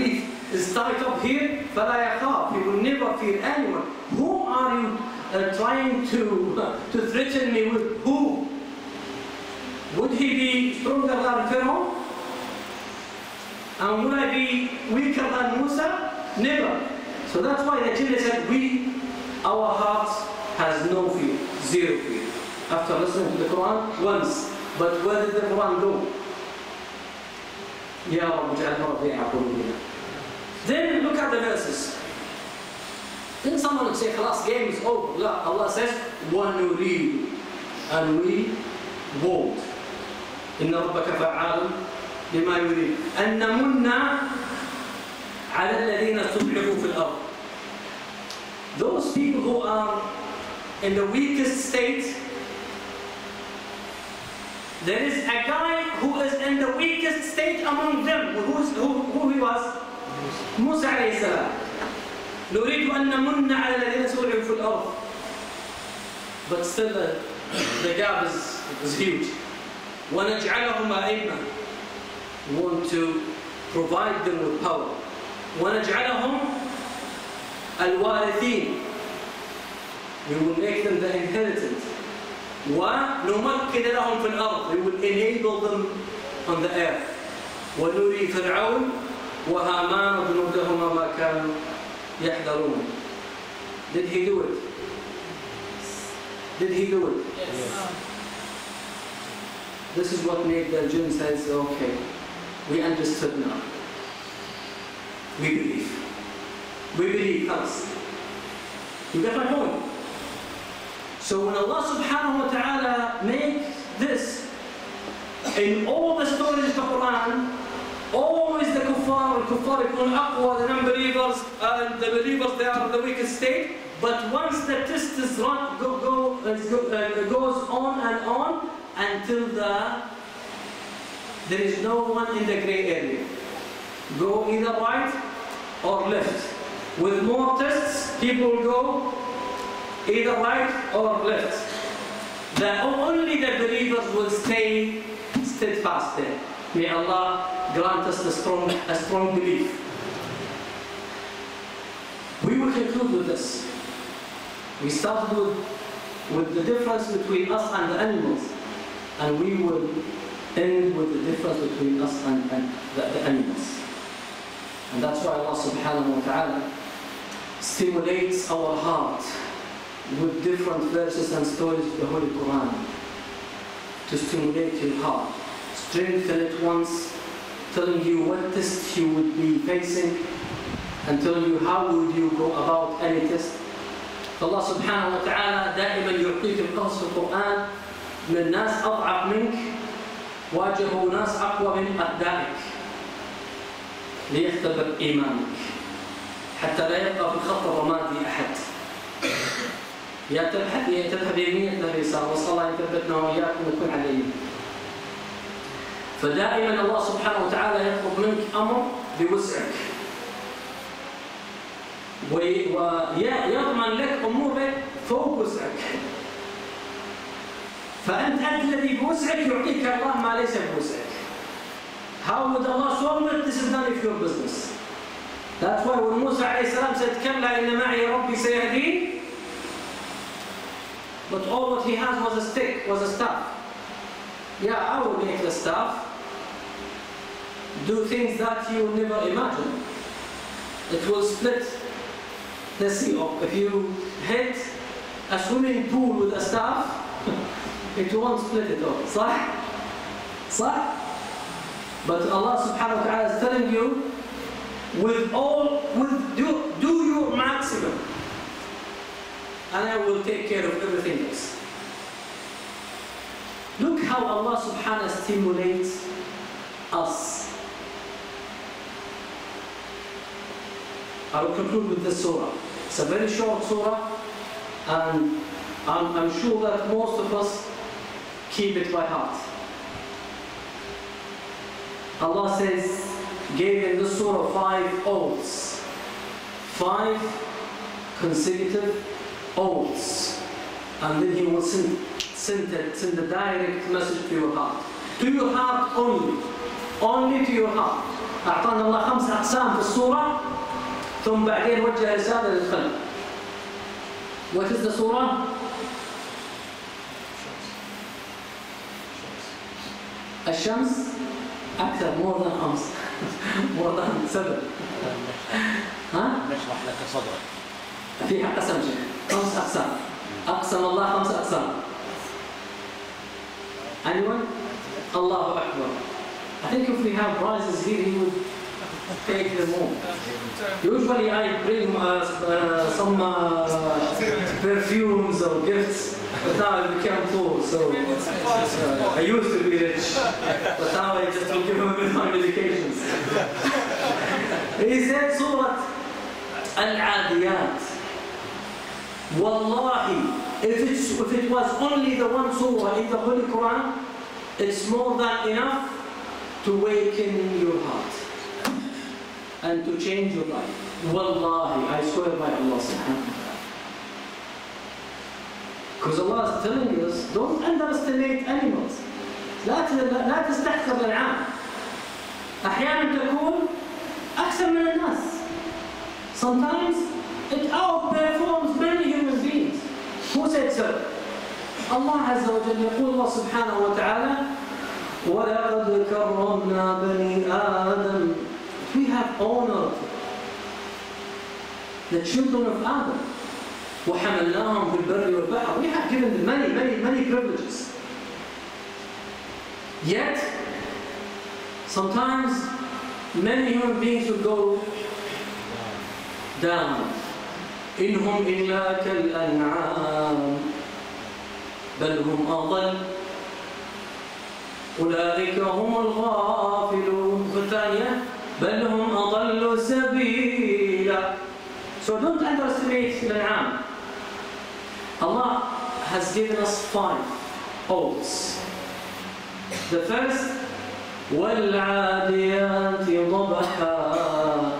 is tied up here فلا يخاف he will never fear anyone who are you uh, trying to to threaten me with who would he be stronger than Pharaoh and will I be weaker than Musa? Never. So that's why the Jinn said, we, our hearts has no fear, zero fear. After listening to the Quran once. But where did the Quran go? يا رب اجعلنا ربيع قلوبنا. Then look at the verses. Then someone would say, خلاص game is over. لا, Allah says, وَنُرِيدُ And we won't. إن ربك فعال لما يريد أن نمن على الذين استضعفوا في الأرض Those people who are in the weakest state there is a guy who is in the weakest state among them who's, who, who he was موسى عليه السلام نريد أن نمن على الذين استضعفوا في الأرض but still the, the gap is, is huge ونجعلهم أئمة want to provide them with power ونجعلهم الوارثين we will make them the inheritance ونمكن لهم في الأرض we will enable them on the earth ونري فرعون وهامان وجنودهما ما كانوا يحذرون did he do it did he do it this is what made the jinn says okay we understood now. We believe. We believe us. You get my point? So when Allah subhanahu wa ta'ala made this, in all the stories of the Quran, Always the kuffar, al-kuffar ikun aqwa, the non-believers, and the believers, they are in the weakest state. But once the test is run, go, go, uh, goes on and on until the there is no one in the gray area. Go either right or left. With more tests, people go either right or left. The, only the believers will stay steadfast there. May Allah grant us a strong, a strong belief. We will conclude with this. We started with, with the difference between us and the animals, and we will end with the difference between us and, and the, the animals. And that's why Allah subhanahu wa ta'ala stimulates our heart with different verses and stories of the Holy Quran to stimulate your heart, strengthen it once, telling you what test you would be facing, and telling you how would you go about any test. فالله سبحانه وتعالى دائما يعطيك القصص في القرآن من ناس أضعف منك واجهوا ناس أقوى من أعدائك ليختبر إيمانك حتى لا يبقى في الخط الرمادي أحد. يا تبحث يا تذهب يمين يا تذهب يسار الله يثبتنا وإياكم ونكون على اليمين فدائما الله سبحانه وتعالى يطلب منك أمر بوسعك ويضمن لك أمور فوق وسعك فأنت أنت الذي بوسعك يعطيك الله ما ليس بوسعك How would Allah solve it? This is none of your business. That's why when Musa عليه السلام said كلا إن معي ربي سيهدين But all what he has was a stick, was a staff. Yeah, I will make the staff do things that you never imagine. It will split the sea up. If you hit a swimming pool with a staff, it won't split it up. صح? صح? But Allah subhanahu wa ta'ala is telling you, with all, with do, do your maximum. And I will take care of everything else. Look how Allah subhanahu wa ta'ala stimulates us. I will conclude with this surah. It's a very short surah, and I'm, I'm sure that most of us keep it by heart. Allah says, gave in this surah five oaths. Five consecutive oaths. And then He will send, send, it, send a direct message to your heart. To your heart only. Only to your heart. أعطانا الله خمس أقسام في السورة ثم بعدين وجه رسالة للخلق. What is the surah? الشمس أكثر more than خمس more than seven ها؟ نشرح لك صدرك فيها قسم شيخ خمس أقسام أقسم الله خمس أقسام Anyone? الله أكبر I think if we have prizes here he would take them all Usually I bring uh, uh, some uh, perfumes or gifts but now I became poor so uh, I used to be rich but now I just will give him my medications. He said Surah Al-Adiyat Wallahi, if, it's, if it was only the one surah in the Holy Quran, it's more than enough to waken your heart and to change your life. Wallahi, I swear by Allah subhanahu. Because Allah is telling us, don't underestimate animals. لا لا تستحقر الأنعام. أحيانا تكون أحسن من الناس. Sometimes it outperforms many human beings. Who said so? Azza wa Jalla يقول الله سبحانه وتعالى ولقد كرمنا بني آدم have honored the children of Adam وحملناهم في البر والبحر We have given them many, many, many privileges. Yet, sometimes many human beings will go down. إنهم إلا كالأنعام بل هم أضل أولئك هم الغافلون underestimate الأنعام Allah has given us five oaths. The first والعاديات ضبحا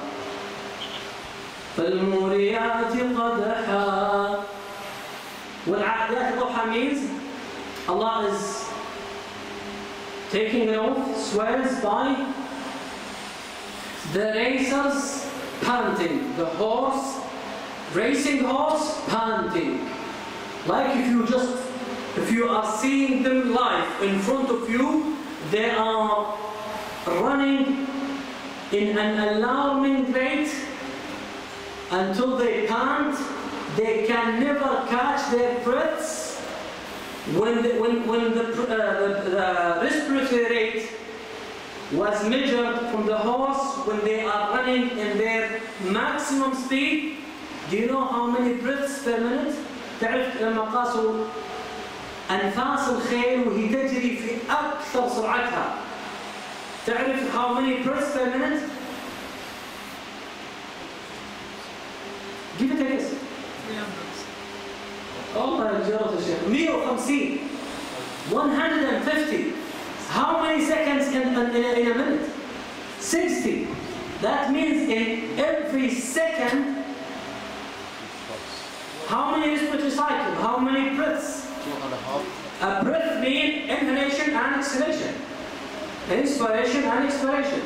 فالموريات قدحا والعاديات ضبحا means Allah is taking an oath, swears by the racers panting, the horse, racing horse panting. Like if you just, if you are seeing them live in front of you, they are running in an alarming rate until they pant. They can never catch their breaths. When the, when, when the, uh, the, the respiratory rate was measured from the horse when they are running in their maximum speed, do you know how many breaths per minute? تعرف لما قاسوا أنفاس الخيل وهي تجري في أكثر سرعتها تعرف how many breaths per minute? Give it a guess. والله يا جارة الشيخ 150 150 How many seconds in, in, in, a, in a minute? 60 That means in every second A breath means inhalation and exhalation. Inspiration and expiration.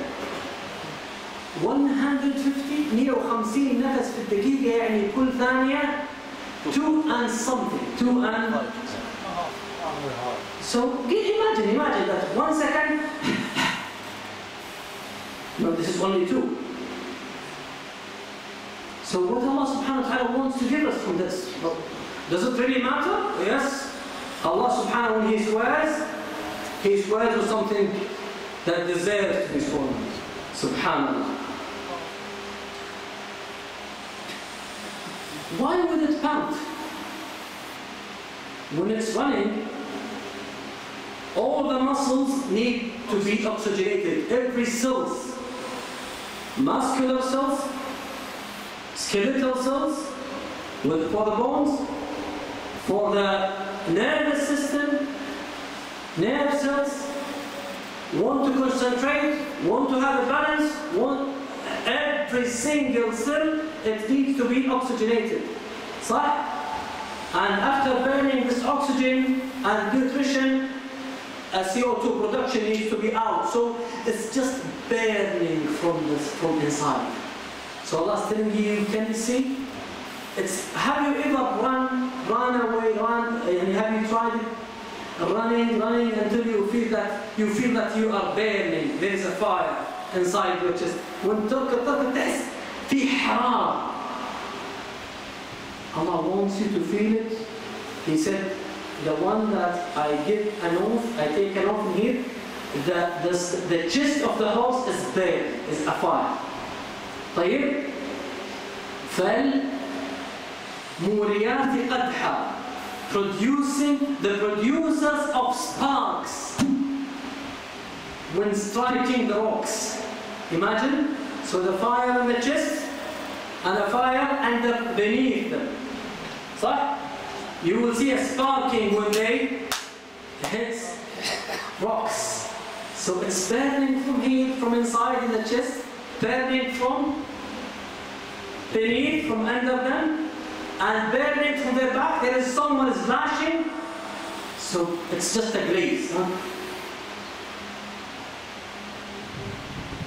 150 150 نفس في الدقيقة يعني كل ثانية 2 and something 2 and So imagine, imagine that one second No, this is only two. So what Allah subhanahu wa ta'ala wants to give us from this? Well, does it really matter? Yes. Allah subhanahu when He swears, He swears with something that deserves to be sworn. Subhanallah. Why would it pant? When it's running, all the muscles need to be oxygenated. Every cells, muscular cells, skeletal cells, with, for the bones, for the nervous system, nerve cells, want to concentrate, want to have a balance, want every single cell, it needs to be oxygenated. صح? And after burning this oxygen and nutrition, uh, a CO2 production needs to be out. So it's just burning from this from inside. So Allah's telling you, can you see? It's have you ever run, run away, run, and have you tried it? Running, running until you feel that you feel that you are burning. There is a fire inside your chest. When تركض تركض تحس في حرارة. Allah wants you to feel it. He said, the one that I give an oath, I take an oath in here, the, the, the chest of the house is bare, is a fire. طيب Muriyati Qadha, producing the producers of sparks when striking the rocks. Imagine, so the fire in the chest, and the fire and the beneath them. صح? You will see a sparking when they hits rocks. So it's burning from here, from inside in the chest, burning from beneath, from under them, and burning from their back. There is someone is lashing. So it's just a glaze. Huh?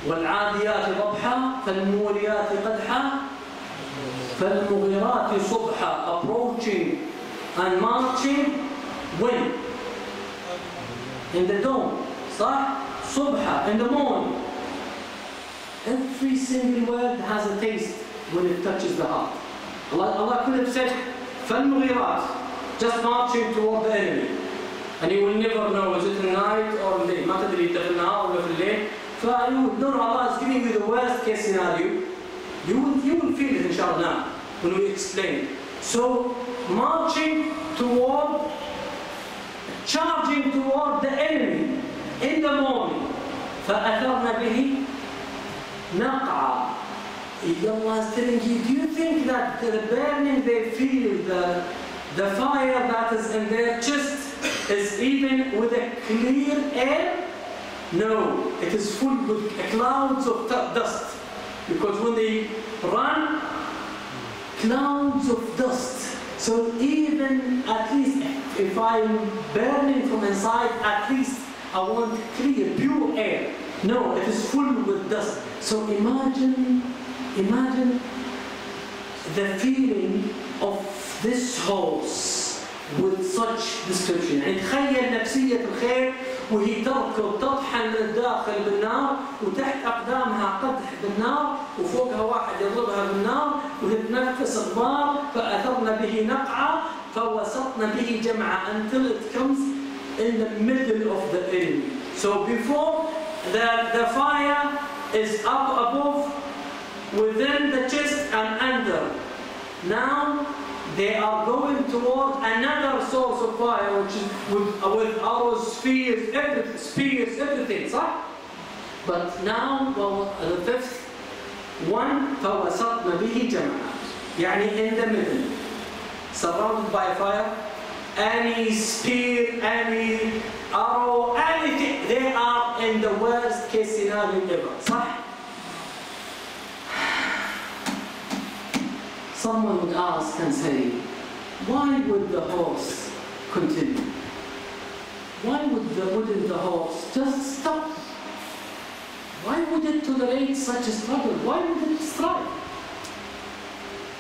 والعاديات ضبحا فالموريات قدحا فالمغيرات صبحا approaching and marching when in the dawn صح صبحا in the morning every single word has a taste when it touches the heart. Allah, Allah could have said, فَالْمُغِيرَاتِ just marching toward the enemy. And you will never know is it night or day. في النهار ولا في الليل. فيو no, no, Allah is giving you the worst case scenario. You will, you will feel it inshallah now. when we explain. So marching toward, charging toward the enemy in the morning. فأثرن به نقعا. Allah is telling you, do you think that the burning they feel, the, the fire that is in their chest is even with a clear air? No, it is full with clouds of dust. Because when they run, clouds of dust. So even at least if I'm burning from inside, at least I want clear, pure air. No, it is full with dust. So imagine, imagine the feeling of this horse with such description. يعني تخيل نفسية الخيل وهي تركض تطحن من الداخل بالنار وتحت أقدامها قدح بالنار وفوقها واحد يضربها بالنار وتتنفس غبار فأثرن به نقعة فوسطن به جمعة until it comes in the middle of the enemy. So before the, the fire is up above within the chest and under. Now they are going toward another source of fire, which is with, uh, with arrows, spears, everything, spears, everything, صح? But now, well, the fifth one, فوسطن به جمعا. يعني in the middle, surrounded by fire, any spear, any arrow, anything, they are in the worst case scenario ever, صح? Someone would ask and say, why would the horse continue? Why would the, wouldn't the horse just stop? Why would it tolerate such a struggle? Why would it strike?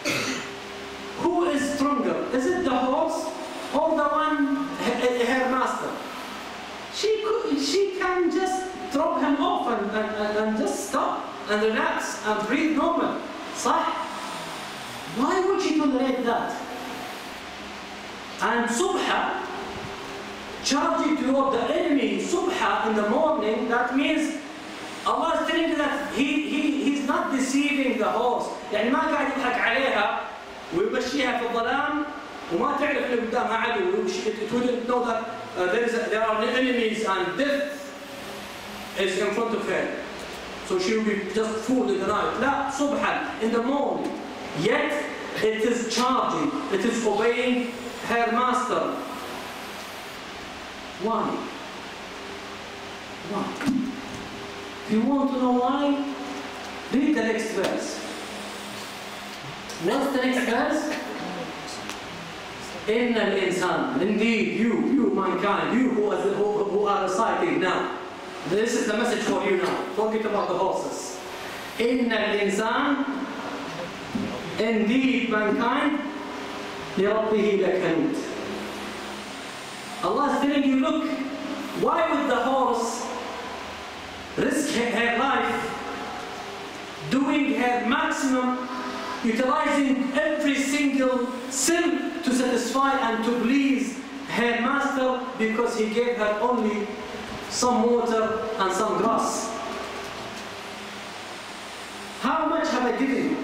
Who is stronger? Is it the horse or the one, her, her master? She, could, she can just drop him off and, and, and, just stop and relax and breathe normal. صح? Why would she tolerate that? And Subha, charging toward the enemy, Subha in the morning, that means Allah is telling you that he, he, he's not deceiving the horse. يعني ما قاعد يضحك عليها ويمشيها في الظلام وما تعرف اللي قدامها عدو. It wouldn't know that uh, there, is a, there are enemies and death is in front of her. So she will be just fooled in the night. لا, Subhan, in the morning. Yet it is charging, it is obeying her master. Why? Why? If you want to know why, read the next verse. What's the next verse? إن الإنسان, indeed you, you mankind, you who, is, who, who are reciting now. This is the message for you now. Forget about the horses. إن الإنسان Indeed, mankind, لربه لكنود. Allah is telling you, look, why would the horse risk her, her life doing her maximum, utilizing every single sin to satisfy and to please her master because he gave her only some water and some grass? How much have I given you?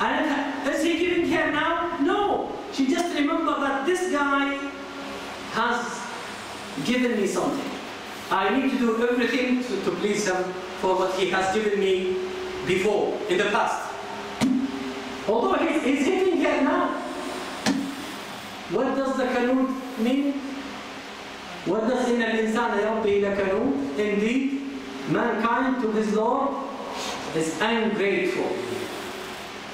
And is he giving care now? No. She just remembered that this guy has given me something. I need to do everything to, to please him for what he has given me before, in the past. Although he is hitting her now. What does the kanud mean? What does إن الإنسان لربه لكنود? Indeed, mankind to his Lord is ungrateful.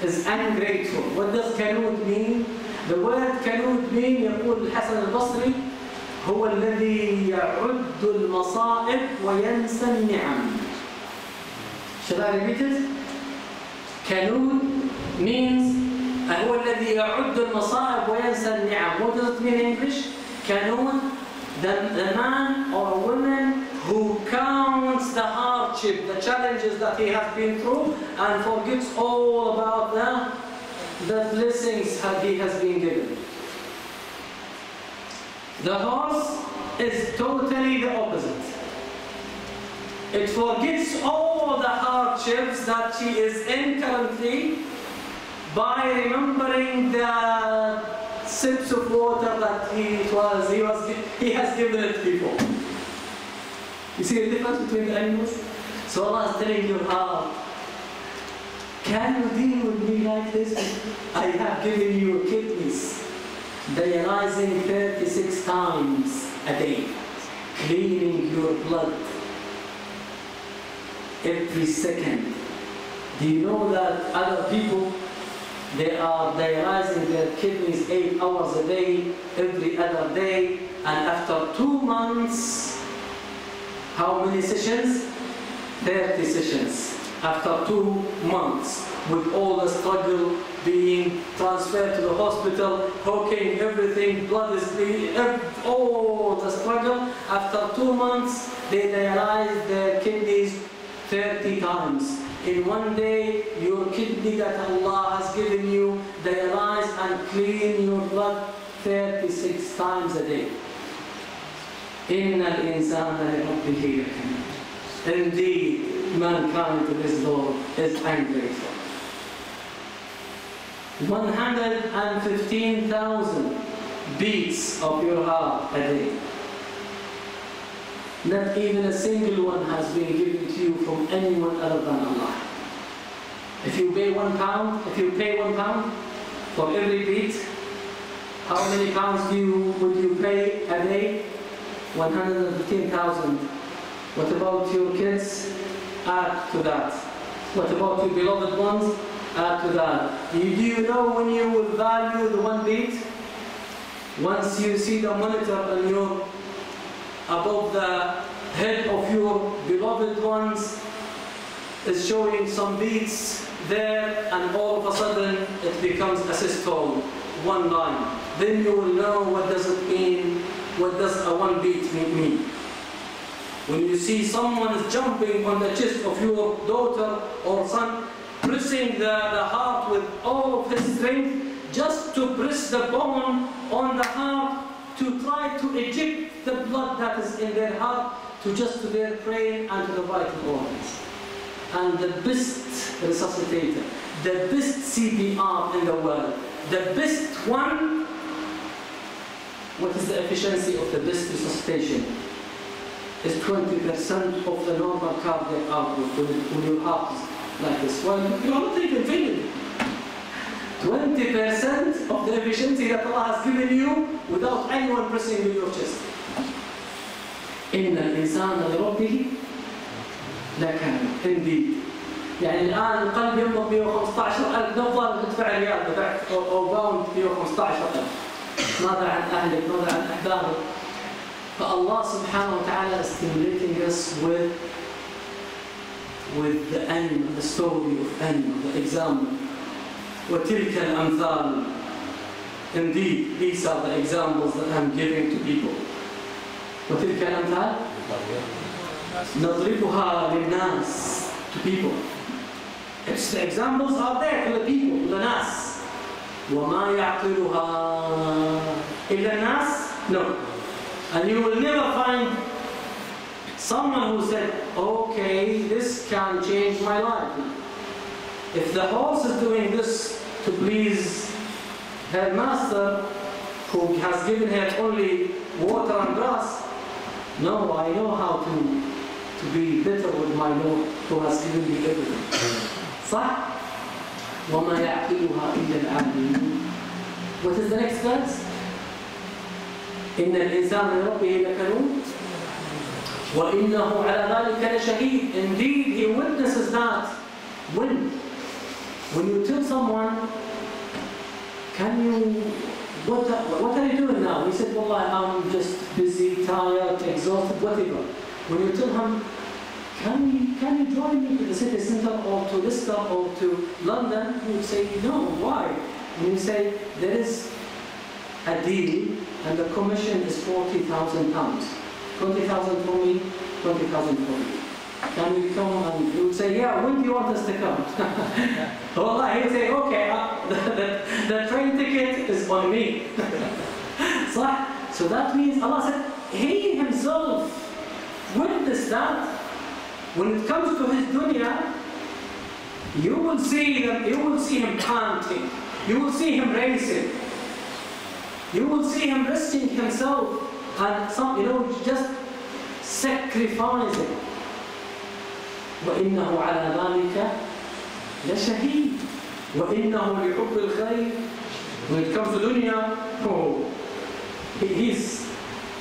Is ungrateful. What does كنود mean? The word كنود mean يقول الحسن البصري هو الذي يعد المصائب وينسى النعم. Shall I repeat it? كنود means هو الذي يعد المصائب وينسى النعم. What does it mean in English? كنود, the, the man or woman who counts the hardship, the challenges that he has been through, and forgets all about the, the blessings that he has been given. The horse is totally the opposite. It forgets all the hardships that she is in currently by remembering the sips of water that he was he was he has given it before. You see the difference between the animals? So Allah is telling heart, can you deal with me like this? I have given you kidneys, dialyzing 36 times a day, cleaning your blood every second. Do you know that other people, they are dialyzing their kidneys eight hours a day, every other day, and after two months, how many sessions? 30 sessions. After two months, with all the struggle being transferred to the hospital, hooking everything, blood is all the struggle. After two months, they dialyze their kidneys 30 times. In one day, your kidney that Allah has given you, dialyze and clean your blood 36 times a day. إن الإنسان لربه لكنود. Indeed, mankind to this Lord is ungrateful. 115,000 beats of your heart a day. Not even a single one has been given to you from anyone other than Allah. If you pay one pound, if you pay one pound for every beat, how many pounds do you, would you pay a day? 115,000. What about your kids? Add to that. What about your beloved ones? Add to that. You, do you know when you will value the one beat? Once you see the monitor on your above the head of your beloved ones is showing some beats there and all of a sudden it becomes asystole, one line. Then you will know what does it mean, what does a one beat mean. When you see someone is jumping on the chest of your daughter or son, pressing the, the heart with all of his strength, just to press the bone on the heart to try to eject the blood that is in their heart to just to their brain and to the vital organs. And the best resuscitator, the best CPR in the world, the best one, what is the efficiency of the best resuscitation? Is 20% of the normal cardiac output when, when your heart is like this. Well, you're not even feeling it. 20% of the efficiency that Allah has given you without anyone pressing in your chest. إن الإنسان لربه لكان indeed يعني الآن القلب ينبض 115000 نفر تدفع ريال دفعت أو أو باوند 115000 ماذا عن أهلك ماذا عن أحبابك فالله سبحانه وتعالى is stimulating us with with the animal, the story of animal, the example وتلك الأمثال Indeed, these are the examples that I'm giving to people. وتلك الأمثال نضربها للناس to people. It's the examples are there for the people, the ناس. وما يعقلها إلا الناس? No. And you will never find someone who said, okay, this can change my life. If the horse is doing this to please her master, who has given her only water and grass, no, I know how to, to be better with my Lord who has given me everything. صح؟ وما يعقلها إلا العالمون What is the next verse? إن الإنسان لربه لكنود وإنه على ذلك لشهيد Indeed he witnesses that when when you tell someone can you what what are you doing now? He said, Well, I'm just busy, tired, exhausted, whatever. When you tell him can you, can you join me to the city centre or to Leicester or to London? He would say, no, why? And you say, there is a deal and the commission is 40,000 pounds. 20,000 for me, 20,000 for you. Can we come and you would say, yeah, when do you want us to come? Wallah, he'd say, okay, uh, the, the, the train ticket is on me. So that means Allah said, He Himself witnessed that. when it comes to his dunya, you will see them, you will see him panting, you will see him racing, you will see him risking himself and some, you know, just sacrificing. وإنه على ذلك لشهيد وإنه لحب الخير when it comes to dunya oh, he- he's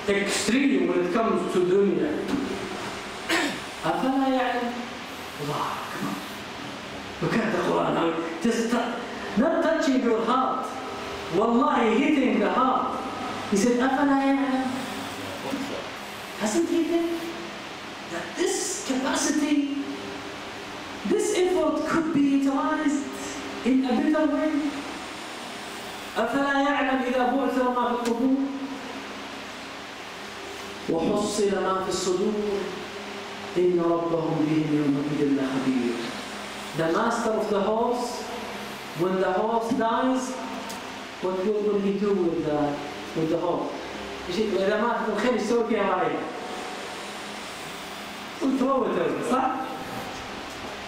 extreme when it comes to dunya أفلا يعلم Quran now, just tou- not touching your heart Wallahi hitting the heart he said أفلا يعلم Hasn't he think that this capacity, this effort could be utilized in a better way? أفلا يعلم إذا بعثر ما في القبور وحصل ما في الصدور إن ربهم بهم يومئذ لخبير The master of the horse, when the horse dies, what will, he do with the, with the horse? وإذا ماتت الخيل يسوي فيها معين throw it over, صح?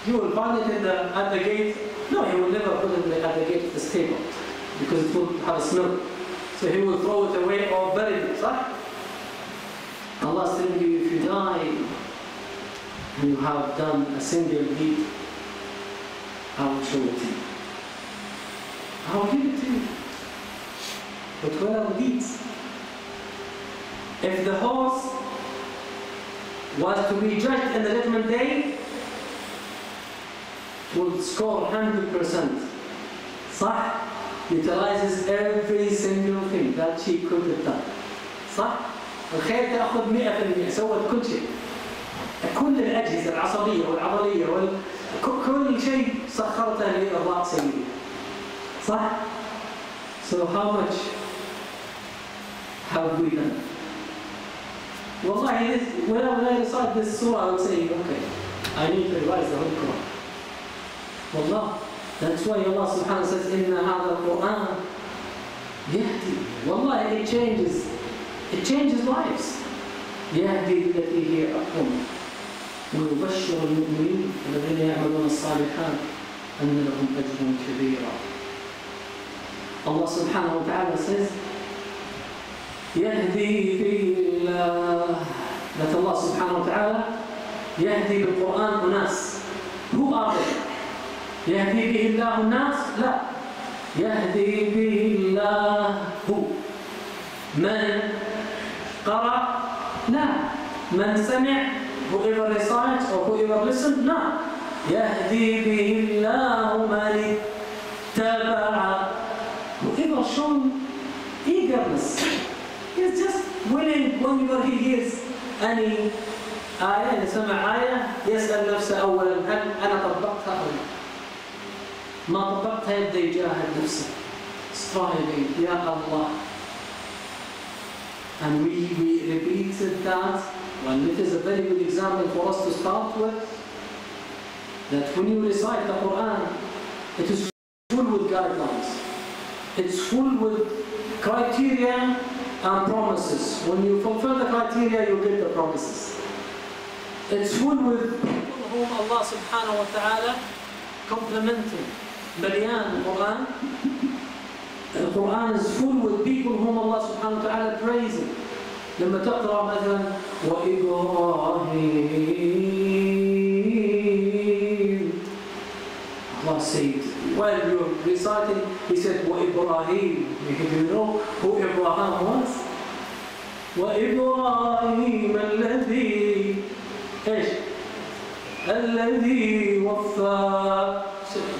You will find it in the, at the gate. No, he will never put it at the gate of the stable because it will have a smell. So he will throw it away or bury it, صح? Allah is telling you if you die you have done a single deed, I will show it to you. I will give it to you. But where are the deeds? If the horse was to be judged in the judgment day, will score 100%. صح? Utilizes every single thing that she could have done. صح؟ الخيل تأخذ 100% سوت كل شيء. كل الأجهزة العصبية والعضلية وال... كل شيء سخرته لإرضاء سيدي. صح؟ So how much have we done? Wallahi, this, when, I, when I recite this surah, I would say, okay, I need to revise the whole Quran. Wallah, that's why Allah subhanahu says, إِنَّ هَذَا الْقُرْآنَ يهدي. Wallahi, it changes, it changes lives. يهدي التي هي أقوم ويبشر المؤمنين الذين يعملون الصالحات أن لهم أجرا كبيرا. Subhanahu wa ta'ala says, يهدي به الله subhanahu wa ta'ala يهدي بالقرآن أناس are they؟ يهدي به الله الناس؟ لا يهدي به الله هو من قرأ؟ لا من سمع whoever recites or whoever listen؟ لا يهدي به الله من اتبع whoever shown eagerness He's just willing whenever he hears any آية سمع آية يسأل نفسه أولا هل أنا طبقتها أو لا؟ ما طبقتها يبدأ يجاهد نفسه striving يا الله and we, we repeated that And it is a very good example for us to start with, that when you recite the Quran, it is full with guidelines. It's full with criteria and promises. When you fulfill the criteria, you get the promises. It's full with people whom Allah subhanahu wa ta'ala complimenting. Balayan, Quran. The Quran is full with people whom Allah subhanahu wa ta'ala praising. لما تقرأ مثلا وإبراهيم Allah said, while you're reciting, He said, وإبراهيم. Do you know? وإبراهيم الذي إيش؟ الذي وفى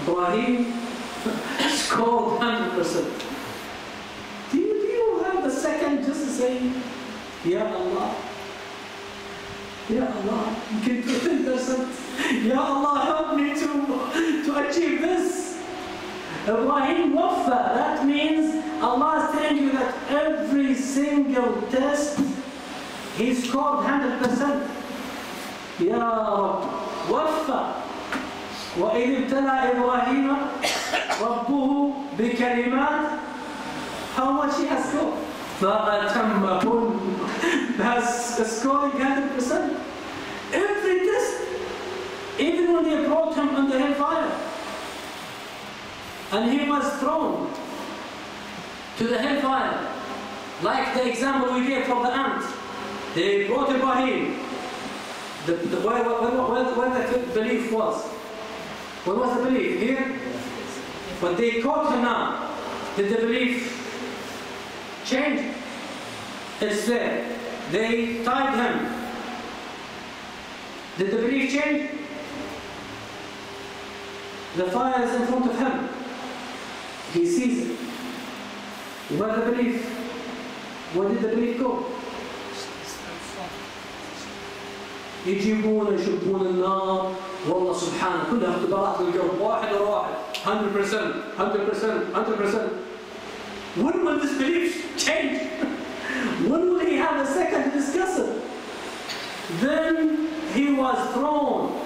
إبراهيم scored 100%. Do you, do you have the second just to say, Ya Allah? Ya Allah, you can do 10%. Ya Allah, help me to, to achieve this. Ibrahim Wafa, that means Allah is telling you that every single test he scored 100%. يا رب وفى وإذ ابتلى إبراهيم ربه بكلمات how much he has scored thought I'm a poem that's scoring 100%. Every test, even when they brought him under hellfire, and he was thrown to the hellfire, like the example we gave from the ant. They brought Ibrahim, the, the, where, where, where, where the belief was. what was the belief? Here? But they caught him now. Did the belief change? It's there. They tied him. Did the belief change? The fire is in front of him. He sees it. Where the belief? Where did the belief go? يجيبون يشبون النار والله سبحانه كلها اختبارات واحد ورا واحد 100% 100% 100% When will this belief change? when will he have a second to discuss it? Then he was thrown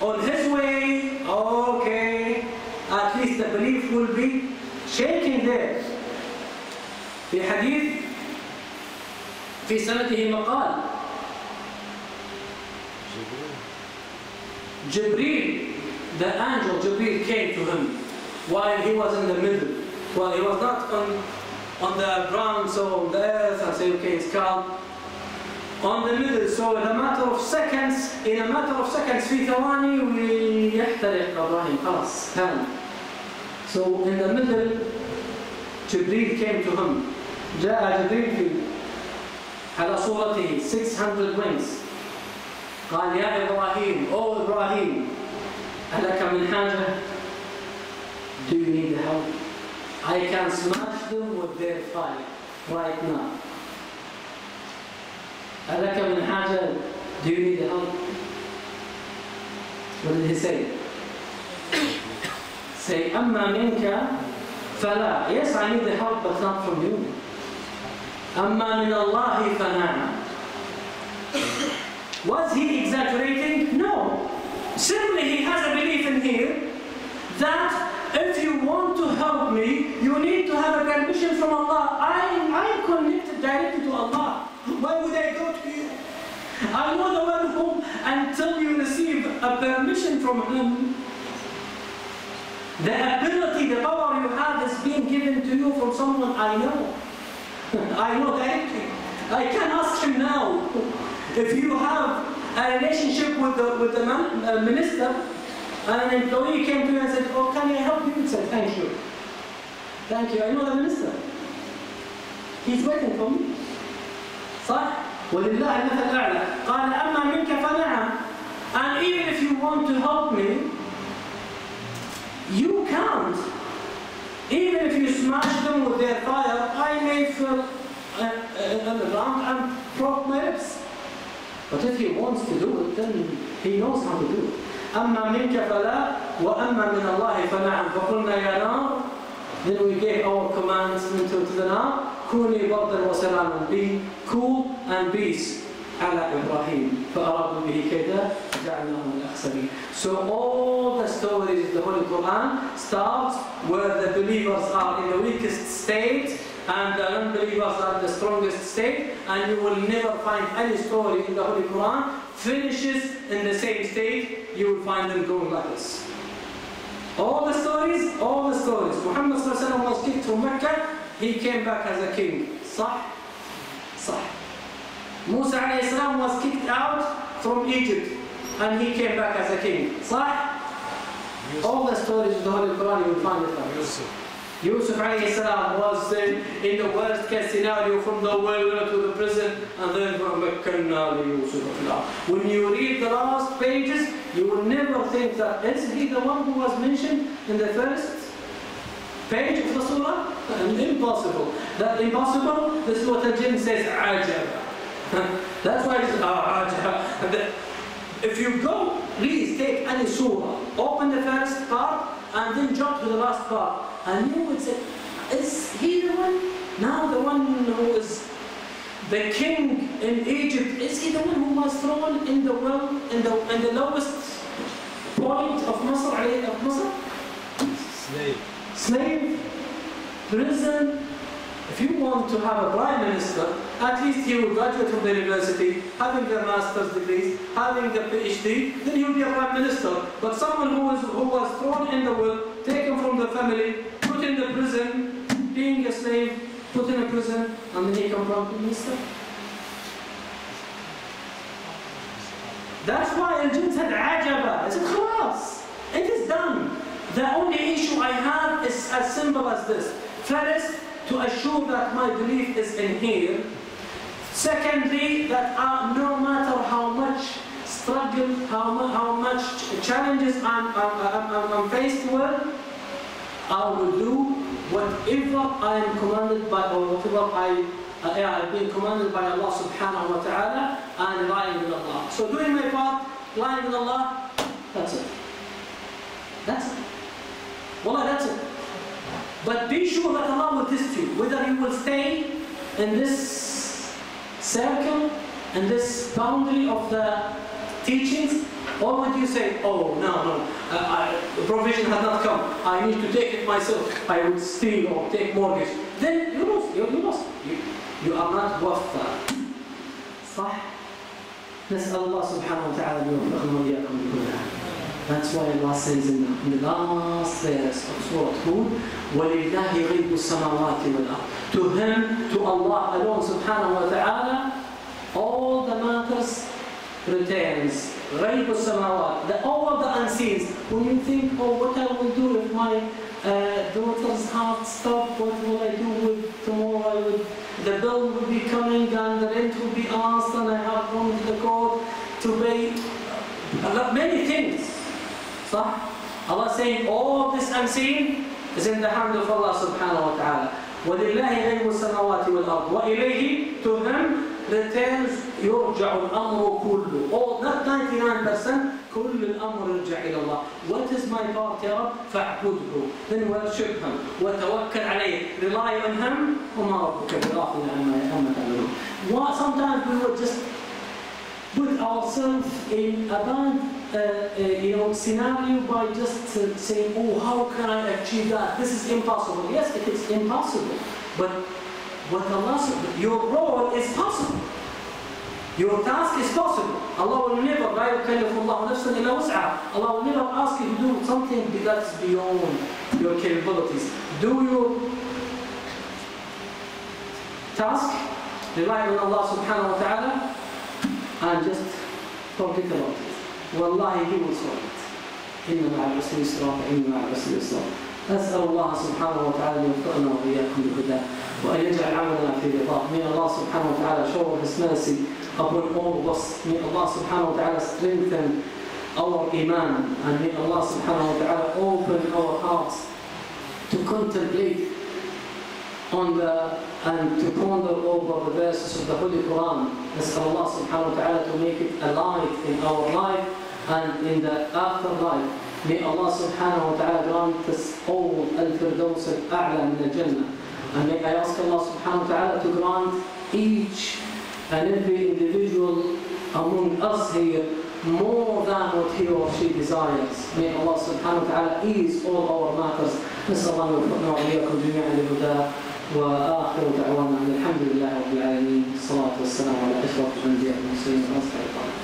on his way. Okay, at least the belief will be shaking there. في حديث في سنته مقال Jibreel, the angel Jibreel came to him while he was in the middle. Well, he was not on, on the ground, so on the earth, and say, okay, it's calm. On the middle, so in a matter of seconds, in a matter of seconds, في ثواني ويحترق إبراهيم خلاص كان. So in the middle, Jibreel came to him. جاء جبريل في على صورته 600 wings قال يا إبراهيم أو إبراهيم ألك من حاجة Do you need help? I can smash them with their fire right now. ألك من حاجة Do you need help? What did he say? Say أما منك فلا Yes, I need the help but not from you. أما من الله فنعم Was he exaggerating? No. Simply he has a belief in here that if you want to help me, you need to have a permission from Allah. I, I'm connected directly to Allah. Why would I go to you? I know the one whom, until you receive a permission from Him, the ability, the power you have is being given to you from someone I know. I know directly. I can ask him now. If you have a relationship with the, with the uh, minister, and an employee came to you and said, oh, can I help you? You said, thank you. Thank you. I know the minister. He's waiting for me. صح؟ ولله المثل الأعلى. قال أما منك فنعم. And even if you want to help me, you can't. Even if you smash them with their fire, I may feel uh, uh, on the ground and broke my ribs. But if he wants to do it, then he knows how to do it. أما منك فلا وأما من الله فنعم فقلنا يا نار Then we gave our commands into to the نار كوني بردا وسلاما be cool and peace على إبراهيم فأرادوا به كيدا فجعلناهم الأخسرين So all the stories of the Holy Quran starts where the believers are in the weakest state and the unbelievers are in the strongest state and you will never find any story in the Holy Quran finishes in the same state you will find them going like this. All the stories, all the stories. Muhammad was kicked from Mecca, he came back as a king. Sah? Sah. Musa was kicked out from Egypt and he came back as a king. Sah? All the stories of the Holy Quran you will find it like this. Yusuf. Salam was uh, in the worst case scenario from the wilderness to the prison and then from Mekkanna Yusuf When you read the last pages, you will never think that is he the one who was mentioned in the first page of the surah? Impossible. That impossible, this is what Al-Jinn says, ajab. That's why it's ah, ajab. If you go, please take any surah, open the first part and then jump to the last part. And you would say, is he the one? Now the one who is the king in Egypt, is he the one who was thrown in the well, in the, in the lowest point of Masr, of Masr? Slave. Slave, prison, If you want to have a prime minister, at least he will graduate from the university, having their master's degrees, having a PhD, then he will be a prime minister. But someone who was, who was thrown in the world, taken from the family, put in the prison, being a slave, put in a prison, and then he become prime minister. That's why الجن said عجبا. I said خلاص. It is done. The only issue I have is as simple as this. First, to assure that my belief is in here. Secondly, that uh, no matter how much struggle, how, mu- how much challenges I'm, I'm, I'm, I'm faced with, I will do whatever I am commanded by, or whatever I, uh, yeah, I've been commanded by Allah subhanahu wa ta'ala and relying on Allah. So doing my part, relying on Allah, that's it. That's it. That's it. But be sure that Allah will test you, whether you will stay in this circle, in this boundary of the teachings, or would you say, oh, no, no, uh, I, the provision has not come, I need to take it myself, I would steal or take mortgage. Then you lost, you, you lost. You, you are not worth that. صح؟ نسأل الله سبحانه وتعالى أن يوفقنا وإياكم بكل هذا. That's why Allah says in the, in the last verse of Surah Hud, وَلِلَّهِ غَيْبُ السَّمَاوَاتِ وَالْأَرْضِ To Him, to Allah alone subhanahu wa ta'ala, all the matters returns. غَيْبُ السَّمَاوَاتِ the, All of the unseens. When you think, oh, what I will do if my uh, daughter's heart stops, what will I do with tomorrow? I would, the bill will be coming and the rent will be asked and I have gone to the court to pay a lot- many things. صح؟ Allah saying all this unseen is in the hand of Allah subhanahu wa ta'ala. وَلِلَّهِ غَيْبُ السَّمَاوَاتِ وَالْأَرْضِ وَإِلَيْهِ to him returns يرجع الأمر كله. All not 99% كل الأمر يرجع إلى الله. What is my part يا رب؟ فاعبده. Then worship him. وتوكل عليه. Rely on him. وما ربك بغافل عما عما تعملون. What- Sometimes we would just put ourselves in a bad uh, uh, you know, scenario by just uh, saying, oh, how can I achieve that? This is impossible. Yes, it is impossible. But what Allah said, your role is possible. Your task is possible. Allah will never, لا يكلف الله نفسا إلا وسعها. Allah will never ask you to do something that's beyond your capabilities. Do your task, rely on Allah subhanahu wa ta'ala, and just forget about it. والله he will solve it. إن مع العسر يسرا فإن مع العسر يسرا. أسأل الله سبحانه وتعالى أن يوفقنا وإياكم بهداه وأن يجعل عملنا في رضاه. Allah subhanahu wa ta'ala show His mercy upon all of us. May Allah wa ta'ala strengthen our iman and may Allah subhanahu wa ta'ala open our hearts to contemplate on the and to ponder over the verses of the Holy Quran. Ask Allah subhanahu wa ta'ala to make it alive in our life and in the afterlife. Wa ta'ala grant us all al-firdaus al-a'la min al-jannah. And may I ask Allah subhanahu wa ta'ala to grant each and every individual among us here more than what he or she desires. May Allah subhanahu wa ta'ala ease all our matters. نسأل الله أن يوفقنا وإياكم جميعا لهداه وآخر دعوانا أن الحمد لله رب العالمين الصلاة والسلام على أشرف الأنبياء والمرسلين وأصحاب